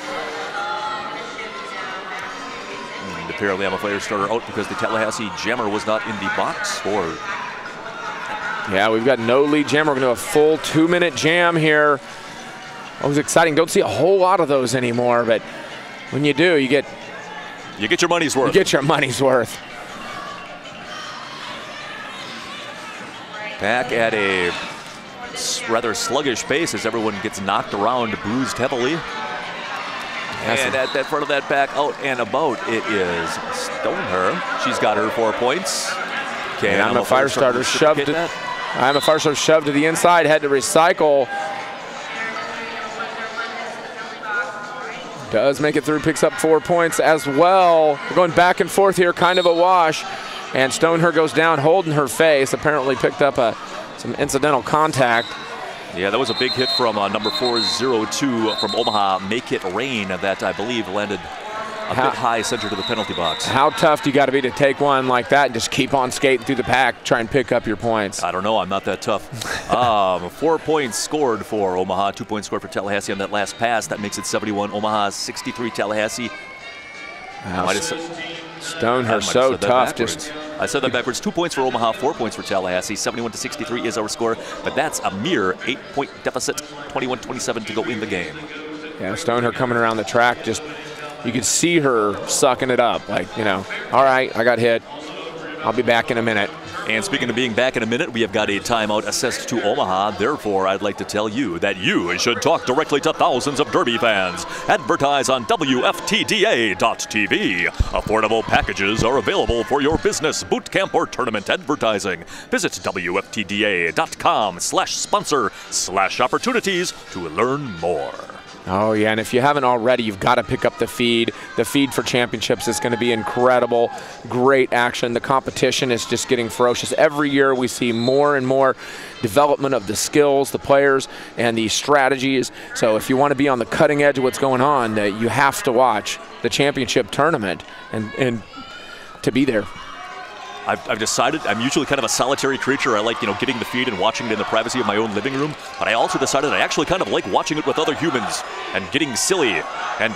And apparently, I'm a fire starter out because the Tallahassee jammer was not in the box for Yeah, we've got no lead jam. We're going to a full two minute jam here. Always exciting. Don't see a whole lot of those anymore, but when you do, you get you get your money's worth. you get your money's worth. Back at a rather sluggish pace as everyone gets knocked around, bruised heavily. And at that front of that back, out and about, it is Stoneher. She's got her four points. Can And I'm a fire starter shoved. To. I'm a fire starter shoved to the inside. Had to recycle. Does make it through. Picks up four points as well. We're going back and forth here, kind of a wash. And Stoneher goes down, holding her face. Apparently picked up a some incidental contact. Yeah, that was a big hit from uh, number 402 from Omaha, Make It Rain, that I believe landed a How- bit high center to the penalty box. How tough do you got to be to take one like that and just keep on skating through the pack, try and pick up your points? I don't know. I'm not that tough. (laughs) um, four points scored for Omaha. Two points scored for Tallahassee on that last pass. That makes it 71. Omaha 63. Tallahassee. Wow. Might Stoneher I might have so tough. Just I said that backwards. Two points for Omaha, four points for Tallahassee. 71 to 63 is our score, but that's a mere eight-point deficit. 21-27 to go in the game. yeah, Stoneher coming around the track. Just you could see her sucking it up. Like you know, all right, I got hit. I'll be back in a minute. And speaking of being back in a minute, we have got a timeout assessed to Omaha. Therefore, I'd like to tell you that you should talk directly to thousands of Derby fans. Advertise on WFTDA.tv. Affordable packages are available for your business, boot camp, or tournament advertising. Visit WFTDA.com slash sponsor slash opportunities to learn more. Oh yeah, and if you haven't already, you've got to pick up the feed. The feed for championships is going to be incredible. Great action. The competition is just getting ferocious. Every year we see more and more development of the skills, the players, and the strategies. So if you want to be on the cutting edge of what's going on, uh, you have to watch the championship tournament and and to be there. I've, I've decided I'm usually kind of a solitary creature. I like, you know, getting the feed and watching it in the privacy of my own living room. But I also decided I actually kind of like watching it with other humans and getting silly and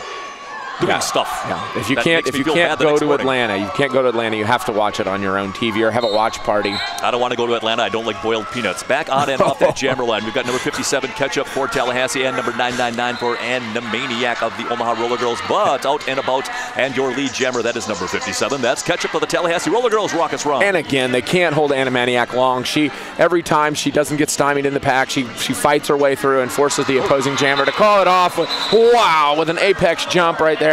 doing Yeah. stuff. Yeah. If you That can't if you can't go to morning. Atlanta, you can't go to Atlanta. You have to watch it on your own TV or have a watch party. I don't want to go to Atlanta. I don't like boiled peanuts. Back on and off that (laughs) jammer line. We've got number 57 Ketchup for Tallahassee and number 999 for Animaniac of the Omaha Roller Girls. But out and about and your lead jammer, that is number 57. That's Ketchup for the Tallahassee Roller Girls. Raucous Ron. And again, they can't hold Animaniac long. She every time she doesn't get stymied in the pack, she she fights her way through and forces the opposing jammer to call it off. With, wow, with an apex jump right there,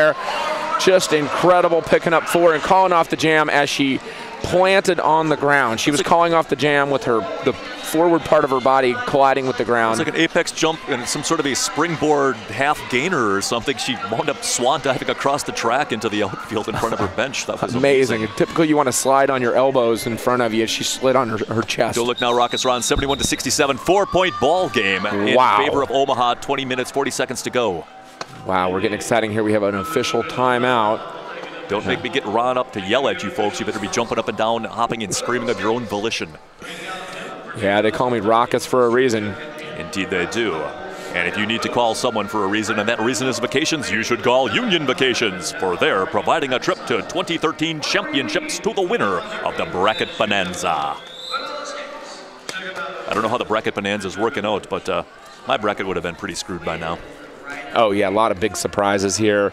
just incredible picking up four and calling off the jam as she planted on the ground. She was calling off the jam with her the forward part of her body colliding with the ground. It's like an apex jump and some sort of a springboard half gainer or something. She wound up swan diving across the track into the outfield in front of her (laughs) bench. That was Amazing. Typically, you want to slide on your elbows in front of you. She slid on her, her chest. Go look now, Raucous Ron, 71 to 67, four-point ball game in favor of Omaha. 20 minutes, 40 seconds to go. Wow, we're getting exciting here. We have an official timeout. Don't make me get Ron up to yell at you folks. You better be jumping up and down, hopping and screaming of your own volition. Yeah, they call me Rockets for a reason. Indeed, they do. And if you need to call someone for a reason, and that reason is vacations, you should call Union Vacations, for they're providing a trip to 2013 championships to the winner of the Bracket Bonanza. I don't know how the Bracket Bonanza is working out, but uh, my bracket would have been pretty screwed by now. Oh yeah, a lot of big surprises here,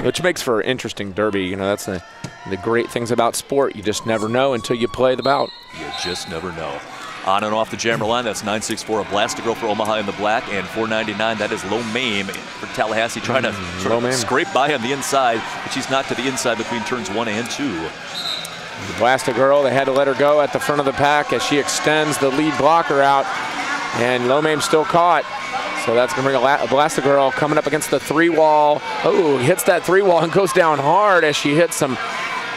which makes for an interesting derby. You know, that's the the great things about sport. You just never know until you play the bout. You just never know. On and off the jammer line, that's 964 a Blastigirl for Omaha in the black, and 499 that is Low Mame for Tallahassee, trying to mm, sort of scrape by on the inside, but she's knocked to the inside between turns one and two. Blast a girl. They had to let her go at the front of the pack as she extends the lead blocker out, and Lomame's still caught. So that's going to bring a, la- Blast a girl coming up against the three wall. Oh, hits that three wall and goes down hard as she hits some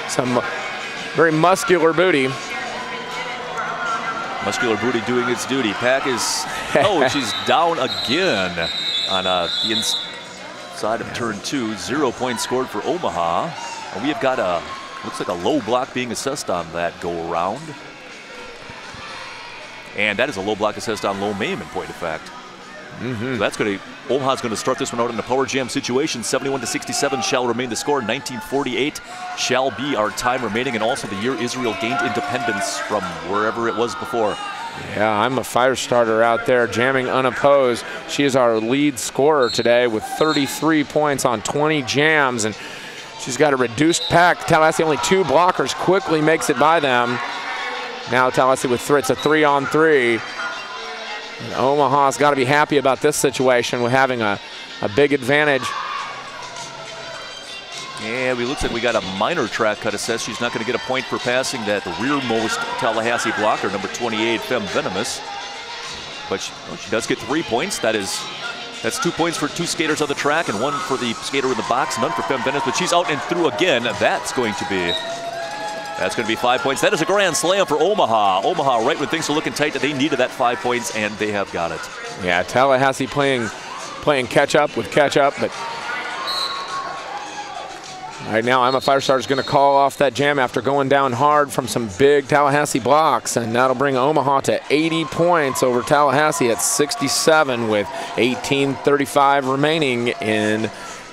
some very muscular booty. Muscular booty doing its duty. Pack is, (laughs) oh, she's down again on uh, the inside of turn two. Zero points scored for Omaha. And we have got a, looks like a low block being assessed on that go around. And that is a low block assessed on low Maim in point of fact. So that's going to, Omaha's going to start this one out in a power jam situation. 71 to 67 shall remain the score. 1948 shall be our time remaining, and also the year Israel gained independence from wherever it was before. Yeah, I'm a fire starter out there, jamming unopposed. She is our lead scorer today with 33 points on 20 jams, and she's got a reduced pack. Tallahassee only two blockers, quickly makes it by them. Now Tallahassee with three, it's a three on three. And Omaha's got to be happy about this situation with having a, a big advantage. Yeah, we looks like we got a minor track cut assessed. She's not going to get a point for passing that rearmost Tallahassee blocker, number 28, Fem Venomous. But she, well, she does get three points. That is, that's two points for two skaters on the track and one for the skater in the box. None for Fem Venomous, but she's out and through again. That's going to be, that's going to be five points. That is a grand slam for Omaha. Omaha, right when things are looking tight, that they needed that five points, and they have got it. Yeah, Tallahassee playing playing catch up with catch up, but right now I'm a fire starter is going to call off that jam after going down hard from some big Tallahassee blocks, and that'll bring Omaha to 80 points over Tallahassee at 67 with 18:35 remaining in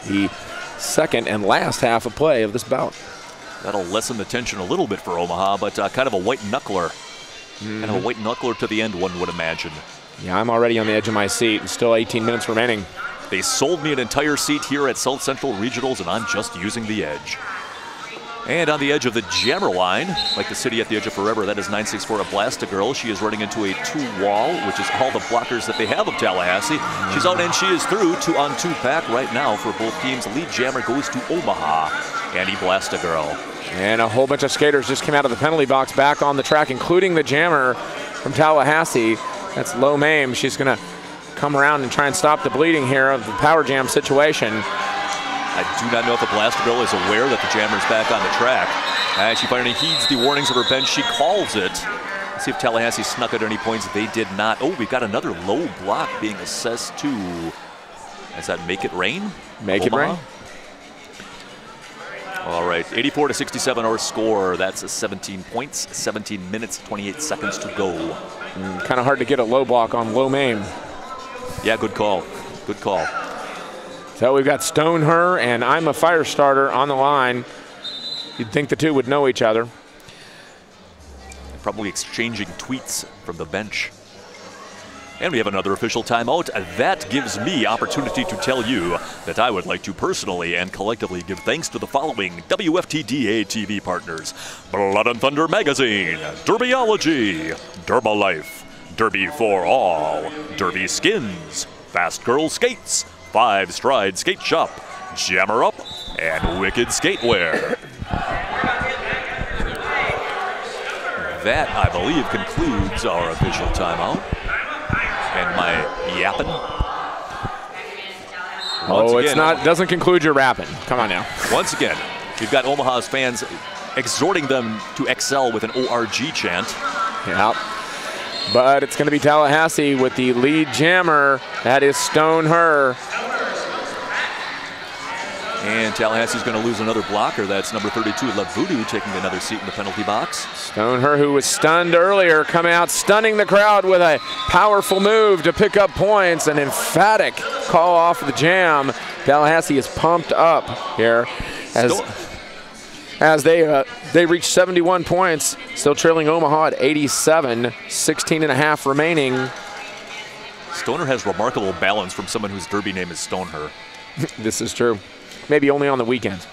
the second and last half of play of this bout. That'll lessen the tension a little bit for Omaha, but uh, kind of a white knuckler. Kind of a white knuckler to the end, one would imagine. Yeah, I'm already on the edge of my seat. and Still 18 minutes remaining. They sold me an entire seat here at South Central Regionals, and I'm just using the edge. And on the edge of the jammer line, like the city at the edge of forever, that is 964 Elastigirl. She is running into a two wall, which is all the blockers that they have of Tallahassee. She's out and she is through. Two on two back right now for both teams. Lead jammer goes to Omaha. Annie girl. And a whole bunch of skaters just came out of the penalty box back on the track, including the jammer from Tallahassee. That's Lo Mame. She's going to come around and try and stop the bleeding here of the power jam situation. I do not know if the Blastigirl is aware that the jammer's back on the track. As she finally heeds the warnings of her bench, she calls it. Let's see if Tallahassee snuck at any points. They did not. Oh, we've got another low block being assessed to. Does that make it rain? Make it rain. All right, 84 to 67 our score. That's a 17 points, 17 minutes, 28 seconds to go. Mm, kind of hard to get a low block on Lo Mame. Yeah, good call. Good call. So we've got Stone Her and I'm a fire starter on the line. You'd think the two would know each other. Probably exchanging tweets from the bench. And we have another official timeout. That gives me opportunity to tell you that I would like to personally and collectively give thanks to the following WFTDA TV partners Blood and Thunder Magazine, Derbyology, Derbalife, Derby for All, Derby Skins, Fast Girl Skates, Five Stride Skate Shop, Jammer Up, and Wicked Skatewear. That, I believe, concludes our official timeout. And my yapping. Oh, Once oh, it's again, not doesn't conclude your rapping. Come on now. Once again, you've got Omaha's fans exhorting them to excel with an ORG chant. Yeah. But it's going to be Tallahassee with the lead jammer. That is Stone Her. And Tallahassee's going to lose another blocker. That's number 32, La Voodoo, taking another seat in the penalty box. Stone Her, who was stunned earlier, coming out stunning the crowd with a powerful move to pick up points. An emphatic call off the jam. Tallahassee is pumped up here as as they uh, they reach 71 points, still trailing Omaha at 87, 16 and a half remaining. Stoner has remarkable balance from someone whose derby name is Stoneher. (laughs) This is true. Maybe only on the weekends.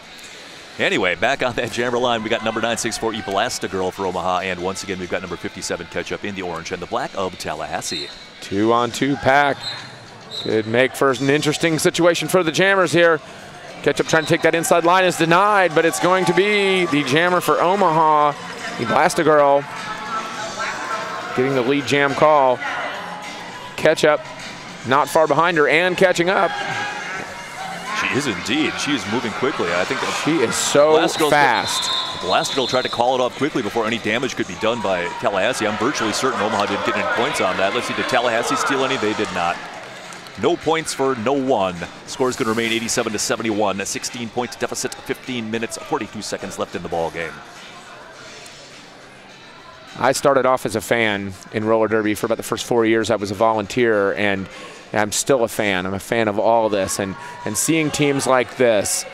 Anyway, back on that jammer line, we got number 964 Ebalasta Girl for Omaha, and once again, we've got number 57 Ketchup in the orange and the black of Tallahassee. Two on two pack. Could make for an interesting situation for the Jammers here. Ketchup trying to take that inside line is denied, but it's going to be the jammer for Omaha. Elastigirl getting the lead jam call. Ketchup not far behind her and catching up. Is indeed. She is moving quickly. I think that She is so Elastigirl's- fast. Elastigirl tried to call it off quickly before any damage could be done by Tallahassee. I'm virtually certain Omaha didn't get any points on that. Let's see, did Tallahassee steal any? They did not. No points for no one. Score is going to remain 87 to 71. A 16 points deficit, 15 minutes, 42 seconds left in the ball game. I started off as a fan in roller derby for about the first four years. I was a volunteer, and I'm still a fan. I'm a fan of all this, and and seeing teams like this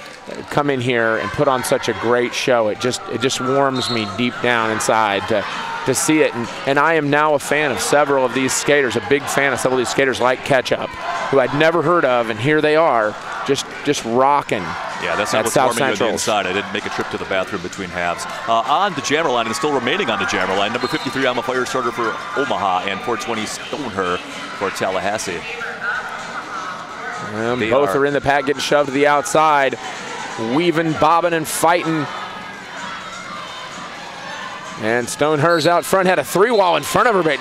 come in here and put on such a great show, it just it just warms me deep down inside to to see it. And, and I am now a fan of several of these skaters, a big fan of several of these skaters like Ketchup, who I'd never heard of, and here they are, just just rocking. Yeah, that's At not what's warming you on the inside. I didn't make a trip to the bathroom between halves. Uh, on the jammer line, and still remaining on the jammer line, number 53, I'm a fire starter for Omaha, and 420 Stoneher for Tallahassee. Both are- are. in the pack, getting shoved to the outside, weaving, bobbing, and fighting. And Stonehurst out front had a three wall in front of her, but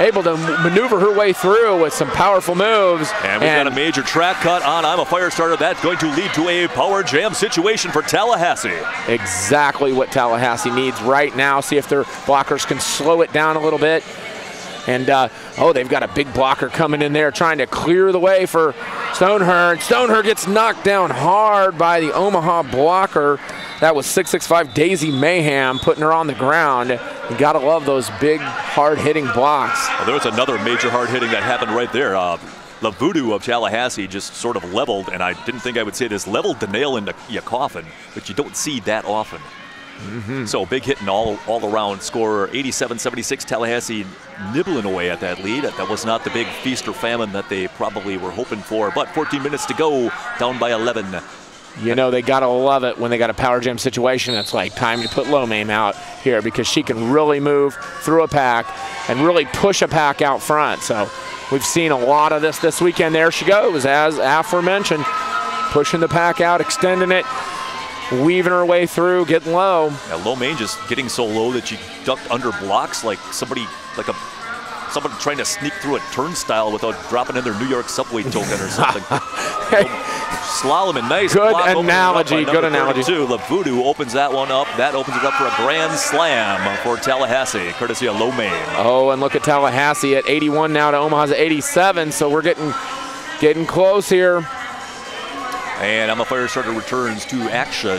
able to maneuver her way through with some powerful moves. And we've got a major track cut on I'm a fire starter. That's going to lead to a power jam situation for Tallahassee. exactly what Tallahassee needs right now. See if their blockers can slow it down a little bit. And uh, oh, they've got a big blocker coming in there trying to clear the way for Stonehurst. Stonehurst gets knocked down hard by the Omaha blocker. That was 665 Daisy Mayhem putting her on the ground. You gotta love those big, hard-hitting blocks. Well, there was another major hard hitting that happened right there. Uh, the voodoo of Tallahassee just sort of leveled, and I didn't think I would say this, leveled the nail into your coffin, but you don't see that often. Mm-hmm. So big hit and all all around scorer, 87-76. Tallahassee nibbling away at that lead. That was not the big feast or famine that they probably were hoping for. But 14 minutes to go, down by 11. You know, they got to love it when they got a power jam situation. It's like time to put Lomame out here because she can really move through a pack and really push a pack out front. So we've seen a lot of this this weekend. There she goes, as aforementioned, pushing the pack out, extending it, weaving her way through, getting low. Yeah, low main just getting so low that she ducked under blocks like somebody, like a someone trying to sneak through a turnstile without dropping in their New York subway token or something. (laughs) Slalom and nice. Good block opening it up by analogy, good analogy. 32. La Voodoo opens that one up. That opens it up for a grand slam for Tallahassee, courtesy of low main. Oh, and look at Tallahassee at 81 now to Omaha's 87. So we're getting getting close here. And Emma Firestarter returns to action.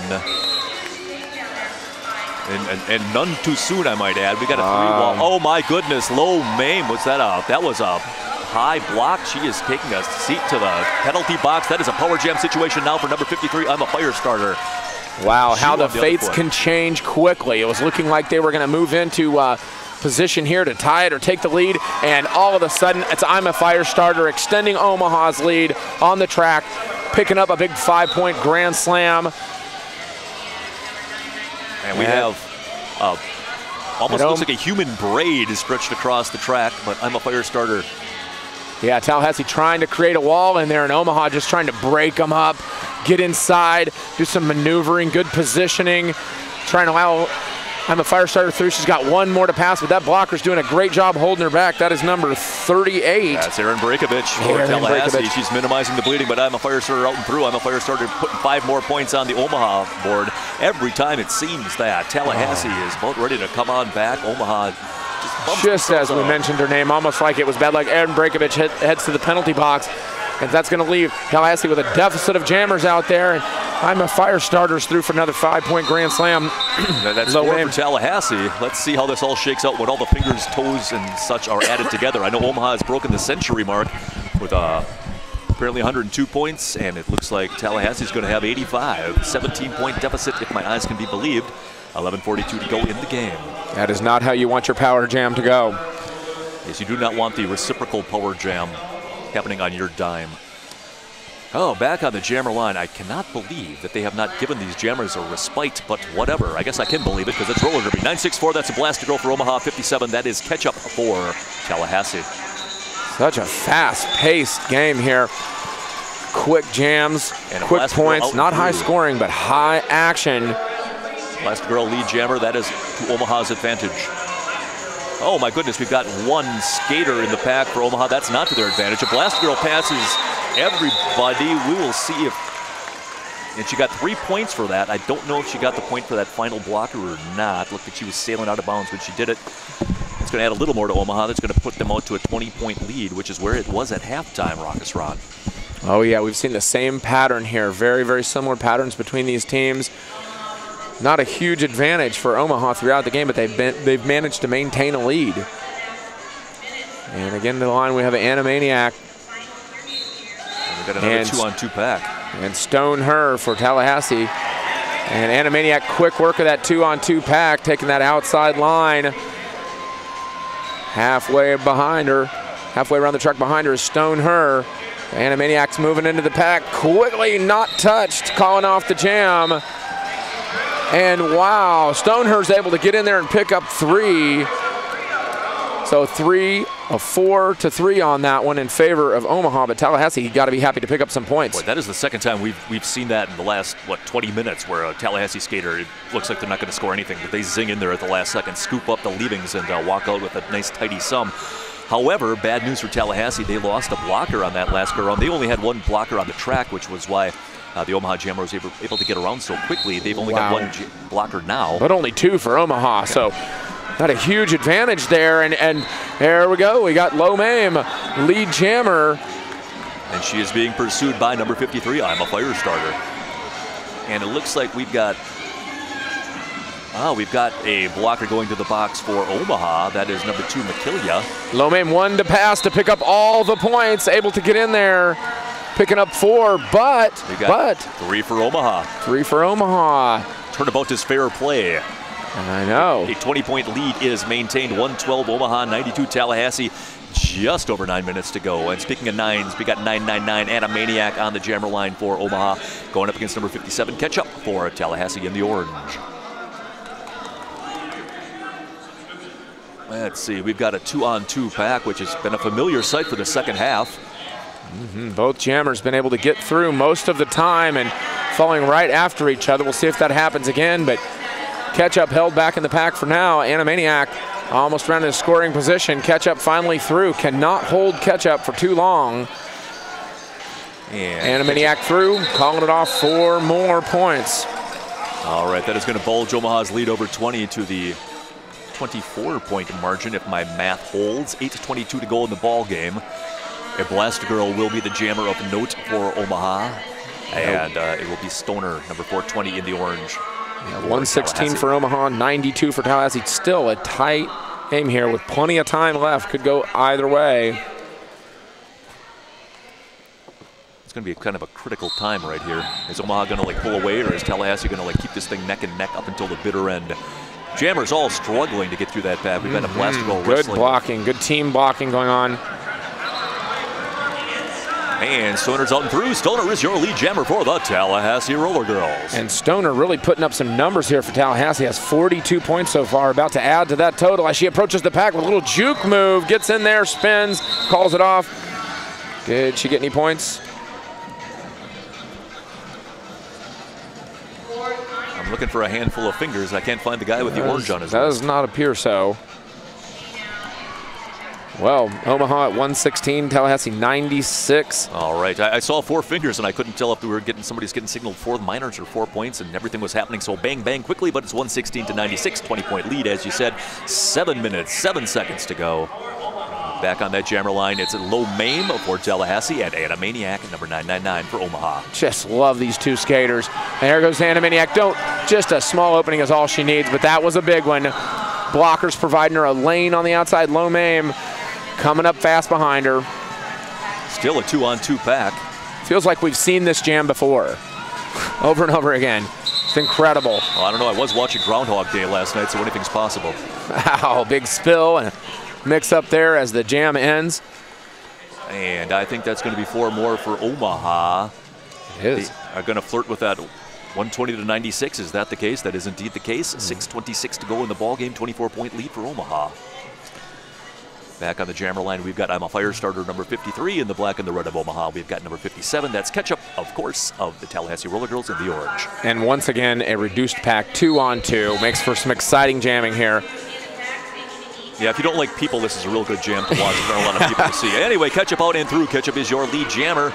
And, and, and none too soon, I might add. We got a three wall. Oh my goodness, low maim. Was that a that was a high block? She is taking a seat to the penalty box. That is a power jam situation now for number 53. I'm a fire starter. Wow, She how the the fates can change quickly. It was looking like they were going to move into uh, position here to tie it or take the lead, and all of a sudden, it's I'm a fire starter extending Omaha's lead on the track, picking up a big five-point grand slam. And we Yeah. have uh, almost looks like a human braid stretched across the track, but I'm a fire starter. Yeah, Tallahassee trying to create a wall in there, and Omaha just trying to break them up, get inside, do some maneuvering, good positioning, trying to allow. I'm a fire starter through. She's got one more to pass, but that blocker's doing a great job holding her back. That is number 38. That's Aaron Breakovich for Tallahassee. Breakovich. She's minimizing the bleeding, but I'm a fire starter out and through. I'm a fire starter putting five more points on the Omaha board. Every time it seems that Tallahassee ah. is about ready to come on back. Omaha just Just as we mentioned her name, almost like it was bad luck. Aaron Breakovich head, heads to the penalty box, and that's going to leave Tallahassee with a deficit of jammers out there. And I'm a fire starters through for another five-point grand slam. (clears throat) That's Low for Tallahassee. Let's see how this all shakes out when all the fingers, toes, and such are added (laughs) together. I know Omaha has broken the century mark with uh, apparently 102 points, and it looks like Tallahassee's going to have 85. 17 point deficit, if my eyes can be believed. 11:42 to go in the game. That is not how you want your power jam to go. Yes, you do not want the reciprocal power jam happening on your dime. Oh, back on the jammer line. I cannot believe that they have not given these jammers a respite, but whatever. I guess I can believe it because it's roller derby. 964, that's a blaster girl for Omaha. 57, that is Ketchup for Tallahassee. Such a fast-paced game here. Quick jams, And quick points, not high scoring, but high action. Blaster girl lead jammer, that is to Omaha's advantage. Oh my goodness, we've got one skater in the pack for Omaha. That's not to their advantage. A blast girl passes everybody. We will see if And she got three points for that. I don't know if she got the point for that final blocker or not. Looked like she was sailing out of bounds when she did it. It's going to add a little more to Omaha. That's going to put them out to a 20-point lead, which is where it was at halftime, Raucous Ron. Oh yeah, we've seen the same pattern here. Very, very similar patterns between these teams. Not a huge advantage for Omaha throughout the game, but they've been they've managed to maintain a lead. And again, to the line we have an Animaniac And we got another two-on-two pack. and Stone Her for Tallahassee. And Animaniac, quick work of that two-on-two pack, taking that outside line. Halfway behind her, halfway around the track behind her is Stone Her. Animaniac's moving into the pack, quickly not touched, calling off the jam. And wow, Stonehurst able to get in there and pick up three. So three, a four to three on that one in favor of Omaha, but Tallahassee, you got to be happy to pick up some points. Boy, that is the second time we've we've seen that in the last what 20 minutes, where a Tallahassee skater it looks like they're not going to score anything, but they zing in there at the last second, scoop up the leavings, and uh, walk out with a nice tidy sum. However, bad news for Tallahassee. They lost a blocker on that last go round. They only had one blocker on the track, which was why uh, the Omaha Jammer's able, able to get around so quickly. They've only Wow. got one blocker now. but only two for Omaha. So not a huge advantage there. And, and there we go. We got Low Mame, lead jammer. and she is being pursued by number 53. I'm a fire starter. And it looks like we've got. Ah, we've got a blocker going to the box for Omaha. That is number two, McKillia. Low Mame one to pass to pick up all the points, able to get in there, picking up four, but, but three for Omaha. three for Omaha. Turnabout is fair play. I know. A 20-point lead is maintained. 112 Omaha, 92 Tallahassee. Just over nine minutes to go. And speaking of nines, we got 999 Animaniac on the jammer line for Omaha, going up against number 57 Ketchup for Tallahassee in the orange. Let's see, we've got a two-on-two pack, which has been a familiar sight for the second half. Mm-hmm. Both jammers been able to get through most of the time and falling right after each other. We'll see if that happens again, but Ketchup held back in the pack for now. Animaniac almost ran in a scoring position. Ketchup finally through. Cannot hold Ketchup for too long. And Animaniac through, calling it off for more points. All right, that is going to bulge Omaha's lead over 20 to the 24-point margin if my math holds. 8 to 22 to go in the ball game. A Blast Girl will be the jammer of note for Omaha, and uh, it will be Stoner, number 420 in the orange. for 116 for Omaha, 92 for Tallahassee. Still a tight game here with plenty of time left. Could go either way. It's going to be kind of a critical time right here. Is Omaha going to like pull away, or is Tallahassee going to like keep this thing neck and neck up until the bitter end? Jammers all struggling to get through that path. We've got a Blast Girl Mm, Good blocking, good team blocking going on. And Stoner's out and through. Stoner is your lead jammer for the Tallahassee Roller Girls. And Stoner really putting up some numbers here for Tallahassee. Has 42 points so far, about to add to that total as she approaches the pack with a little juke move. Gets in there, spins, calls it off. Did she get any points? I'm looking for a handful of fingers. I can't find the guy with the orange on his That does not appear so. Well, Omaha at 116, Tallahassee 96. All right, I, I saw four fingers and I couldn't tell if we were getting somebody's getting signaled four minors or four points, and everything was happening so bang bang quickly. But it's 116 to 96, 20 point lead, as you said. Seven minutes, seven seconds to go. Back on that jammer line, it's Low Mame for Tallahassee and Animaniac at number 999 for Omaha. Just love these two skaters. And there goes Animaniac. Don't, just a small opening is all she needs, but that was a big one. Blockers providing her a lane on the outside. Low Mame coming up fast behind her. Still a two-on-two pack. Feels like we've seen this jam before, over and over again. It's incredible. Well, I don't know. I was watching Groundhog Day last night, so anything's possible. Wow, big spill and mix up there as the jam ends. And I think that's going to be four more for Omaha. It They are going to flirt with that 120 to 96. Is that the case? That is indeed the case. Mm-hmm. 6:26 to go in the ball game. 24-point lead for Omaha. Back on the jammer line, we've got I'm a fire starter number 53 in the black and the red of Omaha. We've got number 57. That's Ketchup, of course, of the Tallahassee Roller Girls in the orange. And once again, a reduced pack, two on two. Makes for some exciting jamming here. Yeah, if you don't like people, this is a real good jam to watch. There are a lot of people to see. Anyway, Ketchup out and through. Ketchup is your lead jammer.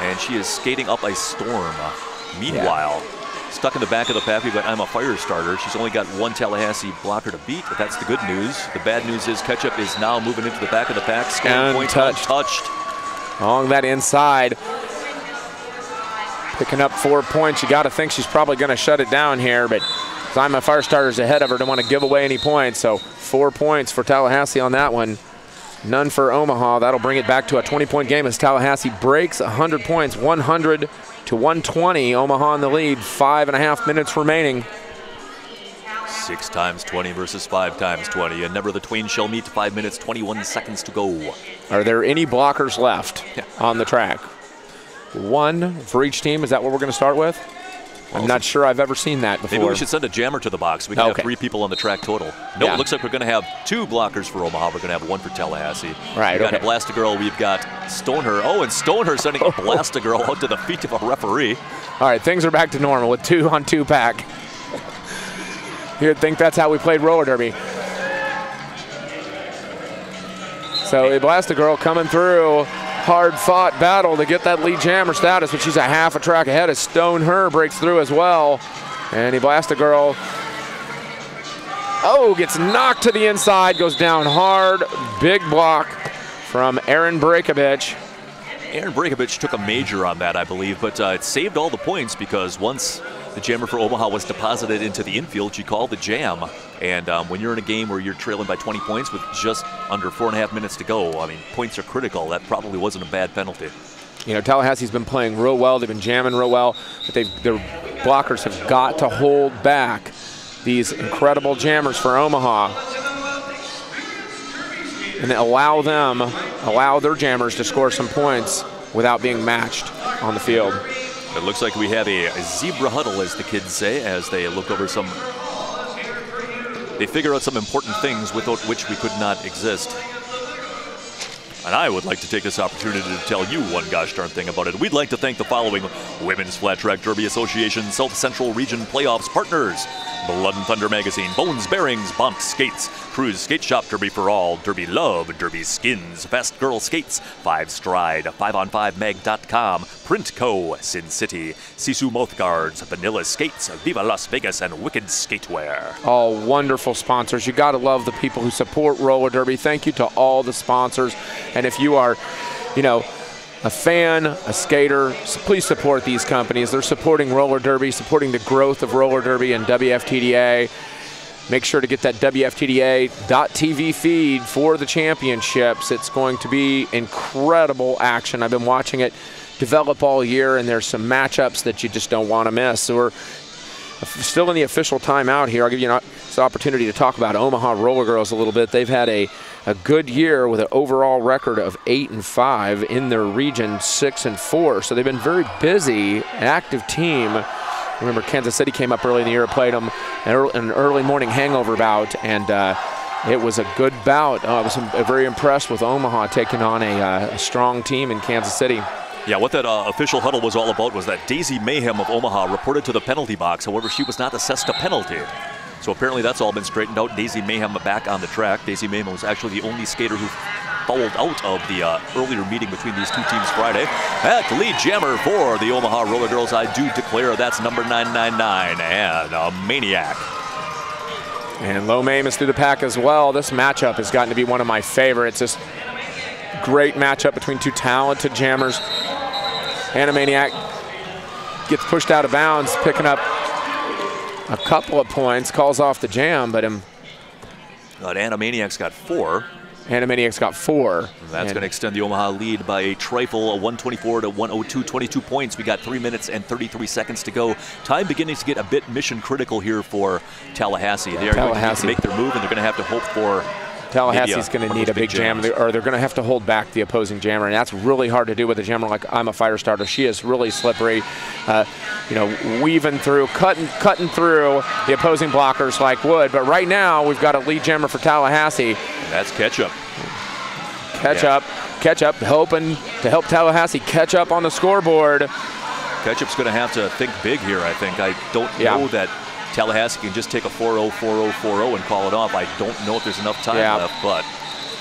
And she is skating up a storm. Uh, meanwhile, stuck in the back of the pack, we've I'm a fire starter. She's only got one Tallahassee blocker to beat, but that's the good news. The bad news is Ketchup is now moving into the back of the pack, scoring Untouched. untouched. Along that inside. Picking up four points. You got to think she's probably going to shut it down here, but I'm a fire starter's ahead of her. Don't want to give away any points. So four points for Tallahassee on that one. None for Omaha. That'll bring it back to a 20-point game as Tallahassee breaks 100 points, 100 to 120. Omaha in the lead. Five and a half minutes remaining. Six times 20 versus five times 20. And never the twain shall meet. Five minutes, 21 seconds to go. Are there any blockers left on the track? One for each team. Is that what we're going to start with? I'm not sure I've ever seen that before. Maybe we should send a jammer to the box. We can Okay. have three people on the track total. No, Yeah. it looks like we're going to have two blockers for Omaha. We're going to have one for Tallahassee. Right, We've got okay. Blastigirl. We've got Stoner. Oh, and Stoner sending a oh. Blastigirl out to the feet of a referee. All right, things are back to normal with two on two pack. You'd think that's how we played roller derby. So a Blastigirl coming through, hard fought battle to get that lead jammer status, but she's a half a track ahead as Stone Her breaks through as well. And he Blastigirl, oh, gets knocked to the inside, goes down hard, big block from Aaron Breakovich. Aaron Breakovich took a major on that, I believe, but uh, it saved all the points because once the jammer for Omaha was deposited into the infield, she called the jam. And um, when you're in a game where you're trailing by 20 points with just under four and a half minutes to go, I mean, points are critical. That probably wasn't a bad penalty. you know, Tallahassee's been playing real well. They've been jamming real well, but their blockers have got to hold back these incredible jammers for Omaha and allow them, allow their jammers to score some points without being matched on the field. It looks like we have a, zebra huddle, as the kids say, as they look over some. They figure out some important things without which we could not exist. And I would like to take this opportunity to tell you one gosh darn thing about it. We'd like to thank the following Women's Flat Track Derby Association South Central Region Playoffs partners Blood and Thunder Magazine, Bones Bearings, Bont Skates, Cruise Skate Shop Derby for All, Derby Love, Derby Skins, Fast Girl Skates, Five Stride, 5on5mag.com, Print Co., Sin City, Sisu Mouth Guards, Vanilla Skates, Viva Las Vegas, and Wicked Skatewear. All wonderful sponsors. You got to love the people who support roller derby. Thank you to all the sponsors. And if you are, you know, a fan, a skater, so please support these companies. They're supporting roller derby, supporting the growth of roller derby and WFTDA. Make sure to get that WFTDA.tv feed for the championships. It's going to be incredible action. I've been watching it develop all year, and there's some matchups that you just don't want to miss. We're still in the official timeout here. I'll give you an opportunity to talk about Omaha Roller Girls a little bit. They've had a, a good year with an overall record of eight and five in their region, six and four. So they've been very busy, active team. Remember, Kansas City came up early in the year, played them an early morning hangover bout, and uh, it was a good bout. Uh, I was very impressed with Omaha taking on a, uh, a strong team in Kansas City. Yeah, what that uh, official huddle was all about was that Daisy Mayhem of Omaha reported to the penalty box. However, she was not assessed a penalty. So apparently that's all been straightened out. Daisy Mayhem back on the track. Daisy Mayhem was actually the only skater who fouled out of the uh, earlier meeting between these two teams Friday. At lead jammer for the Omaha Roller Girls, I do declare that's number 999 and a maniac. And Low Mame is through the pack as well. This matchup has gotten to be one of my favorites. This great matchup between two talented jammers. Animaniac gets pushed out of bounds, picking up a couple of points, calls off the jam, but him. But Animaniac's got four. Animaniac's got four. That's going to extend the Omaha lead by a trifle, a 124 to 102, 22 points. We got three minutes and 33 seconds to go. Time beginning to get a bit mission critical here for Tallahassee. They are Tallahassee. going to make their move, and they're going to have to hope for Tallahassee's going to need a big, jam, or they're going to have to hold back the opposing jammer, and that's really hard to do with a jammer like I'm a fire starter. She is really slippery, uh, you know, weaving through, cutting, cutting through the opposing blockers like wood. But right now, we've got a lead jammer for Tallahassee. And that's Ketchup. Ketchup, yeah. Ketchup, hoping to help Tallahassee catch up on the scoreboard. Ketchup's going to have to think big here. I think. I don't yeah. know that Tallahassee can just take a 4-0, 4-0, 4-0 and call it off. I don't know if there's enough time yeah. left, but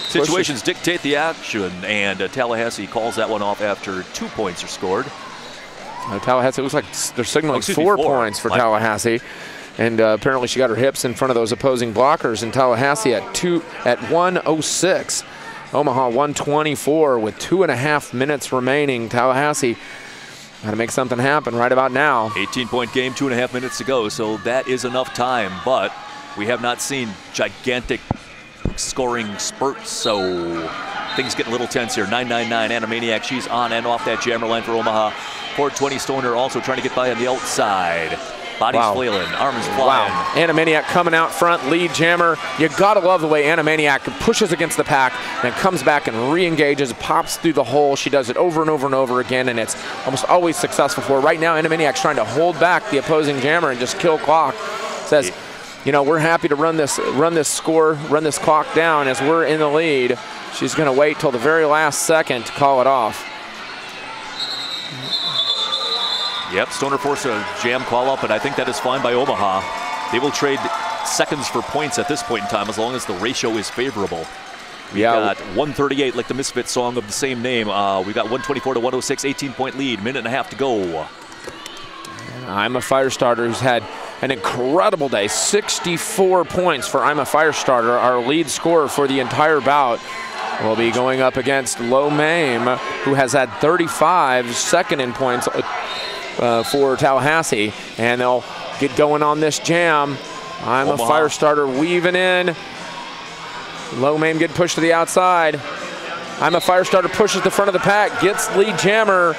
situations dictate the action, and uh, Tallahassee calls that one off after two points are scored. Uh, Tallahassee looks like they're signaling oh, four, four, points for My Tallahassee. And uh, apparently she got her hips in front of those opposing blockers in Tallahassee at two at 106. Omaha 124 with two and a half minutes remaining. Tallahassee Got to make something happen right about now. 18 point game, two and a half minutes to go, so that is enough time, but we have not seen gigantic scoring spurts, so things getting a little tense here. 999 Animaniac, she's on and off that jammer line for Omaha. 420 Stoner also trying to get by on the outside. Bodies wow. flailing, arms flying. Wow. Animaniac coming out front, lead jammer. You gotta love the way Animaniac pushes against the pack and comes back and re-engages, pops through the hole. She does it over and over and over again, and it's almost always successful for her. Right now, Animaniac's trying to hold back the opposing jammer and just kill clock. Says, you know, we're happy to run this run this score, run this clock down as we're in the lead. She's gonna wait till the very last second to call it off. Yep, Stoner forced a jam call up, and I think that is fine by Omaha. They will trade seconds for points at this point in time as long as the ratio is favorable. We yeah. got 138, like the Misfit song of the same name. Uh, we got 124 to 106, 18 point lead, minute and a half to go. I'm a fire starter who's had an incredible day. 64 points for I'm a fire starter, our lead scorer for the entire bout. Will be going up against Low Mame, who has had 35, second in points uh, for Tallahassee, and they'll get going on this jam. I'm Omaha. a fire starter weaving in. Low Mame get pushed to the outside. I'm a fire starter pushes the front of the pack, gets lead jammer.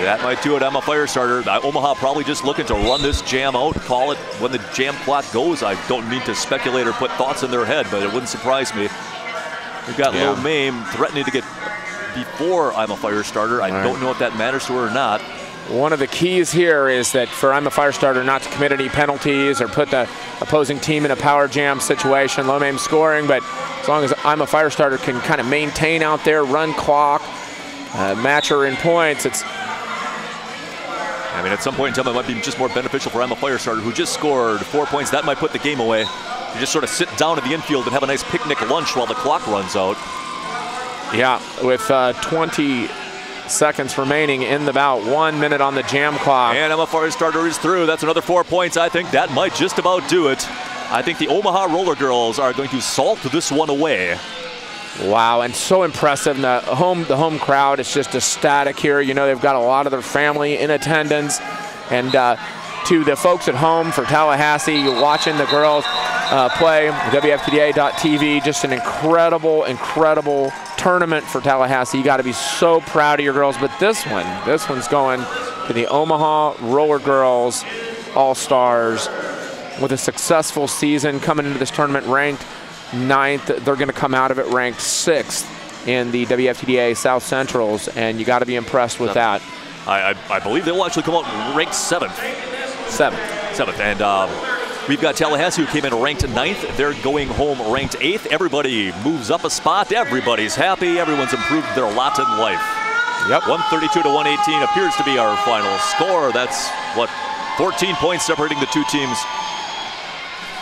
That might do it. I'm a fire starter. Uh, Omaha probably just looking to run this jam out, call it when the jam clock goes. I don't mean to speculate or put thoughts in their head, but it wouldn't surprise me. We've got Yeah. Low Mame threatening to get before I'm a fire starter. I All right. don't know if that matters to her or not. One of the keys here is that for I'm a fire starter not to commit any penalties or put the opposing team in a power jam situation, low aim scoring, but as long as I'm a fire starter can kind of maintain out there, run clock, uh, match her in points, it's I mean, at some point in time, it might be just more beneficial for I'm a fire starter who just scored four points. That might put the game away. You just sort of sit down in the infield and have a nice picnic lunch while the clock runs out. Yeah, with uh, 20 seconds remaining in the bout, one minute on the jam clock. And I'm starter is through. That's another four points. I think that might just about do it. I think the Omaha Roller Girls are going to salt this one away. Wow, and so impressive. And the home, the home crowd is just ecstatic here. You know, they've got a lot of their family in attendance, and uh, to the folks at home for Tallahassee watching the girls uh, play, WFTDA.TV, just an incredible, incredible tournament for Tallahassee. You got to be so proud of your girls. But this one, this one's going to the Omaha Roller Girls All Stars with a successful season coming into this tournament ranked ninth. They're going to come out of it ranked sixth in the WFTDA South Centrals, and you got to be impressed with that. I, I, I believe they'll actually come out ranked seventh. Seventh. Seventh. And um, we've got Tallahassee who came in ranked ninth. They're going home ranked eighth. Everybody moves up a spot. Everybody's happy. Everyone's improved their lot in life. Yep. 132 to 118 appears to be our final score. That's what 14 points separating the two teams.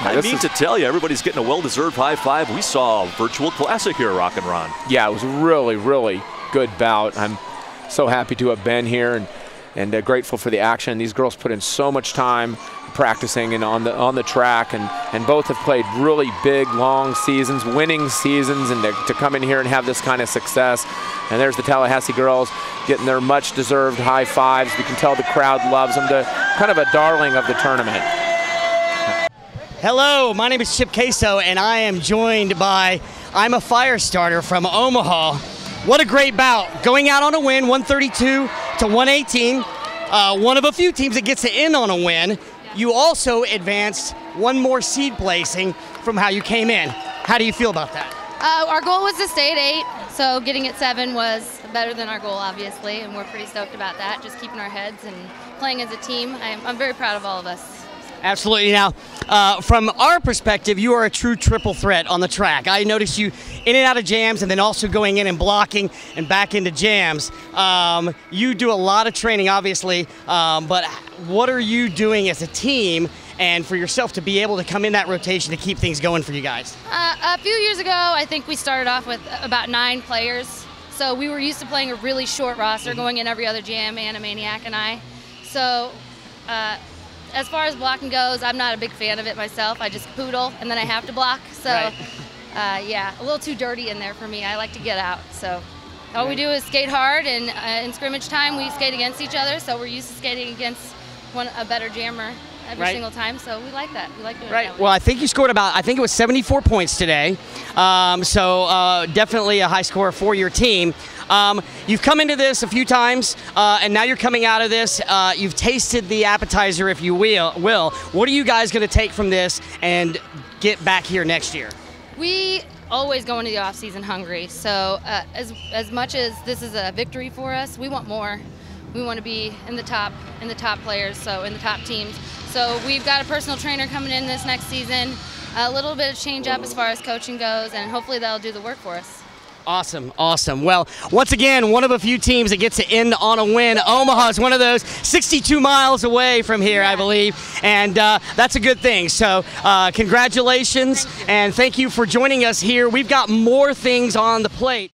I mean to tell you, everybody's getting a well-deserved high five. We saw a virtual classic here, Rock and Ron. Yeah, it was a really, really good bout. I'm so happy to have been here and and uh, grateful for the action. These girls put in so much time practicing and on the on the track, and and both have played really big, long seasons, winning seasons, and to, to come in here and have this kind of success. And there's the Tallahassee girls getting their much-deserved high fives. We can tell the crowd loves them. To kind of a darling of the tournament. Hello, my name is Chip Queso, and I am joined by I'm a fire starter from Omaha. What a great bout! Going out on a win, 132 to 118. Uh, one of a few teams that gets to end on a win. You also advanced one more seed placing from how you came in. How do you feel about that? Uh, our goal was to stay at eight, so getting at seven was better than our goal, obviously, and we're pretty stoked about that. Just keeping our heads and playing as a team. I'm, I'm very proud of all of us. Absolutely. Now, uh, from our perspective, you are a true triple threat on the track. I noticed you in and out of jams and then also going in and blocking and back into jams. Um, you do a lot of training, obviously, um, but what are you doing as a team and for yourself to be able to come in that rotation to keep things going for you guys? Uh, a few years ago, I think we started off with about nine players. So we were used to playing a really short roster, going in every other jam, Animaniac and I. So uh, as far as blocking goes, I'm not a big fan of it myself. I just poodle and then I have to block. (laughs) So Right. uh, yeah, a little too dirty in there for me. I like to get out. So all we do is skate hard, and uh, in scrimmage time we skate against each other. So we're used to skating against one a better jammer every Right. single time. So we like that. We like doing it Right. Well, I think you scored about, I think it was 74 points today. Um, so uh, definitely a high score for your team. Um, you've come into this a few times, uh, and now you're coming out of this. Uh, you've tasted the appetizer, if you will. Will what are you guys going to take from this and get back here next year? We always go into the off season hungry. So uh, as as much as this is a victory for us, we want more. We want to be in the top in the top players, so in the top teams. So we've got a personal trainer coming in this next season. A little bit of change up as far as coaching goes, and hopefully that'll do the work for us. Awesome, awesome. Well, once again, one of a few teams that gets to end on a win. Omaha is one of those 62 miles away from here, I believe, and uh, that's a good thing. So, uh, congratulations, and thank you for joining us here. We've got more things on the plate.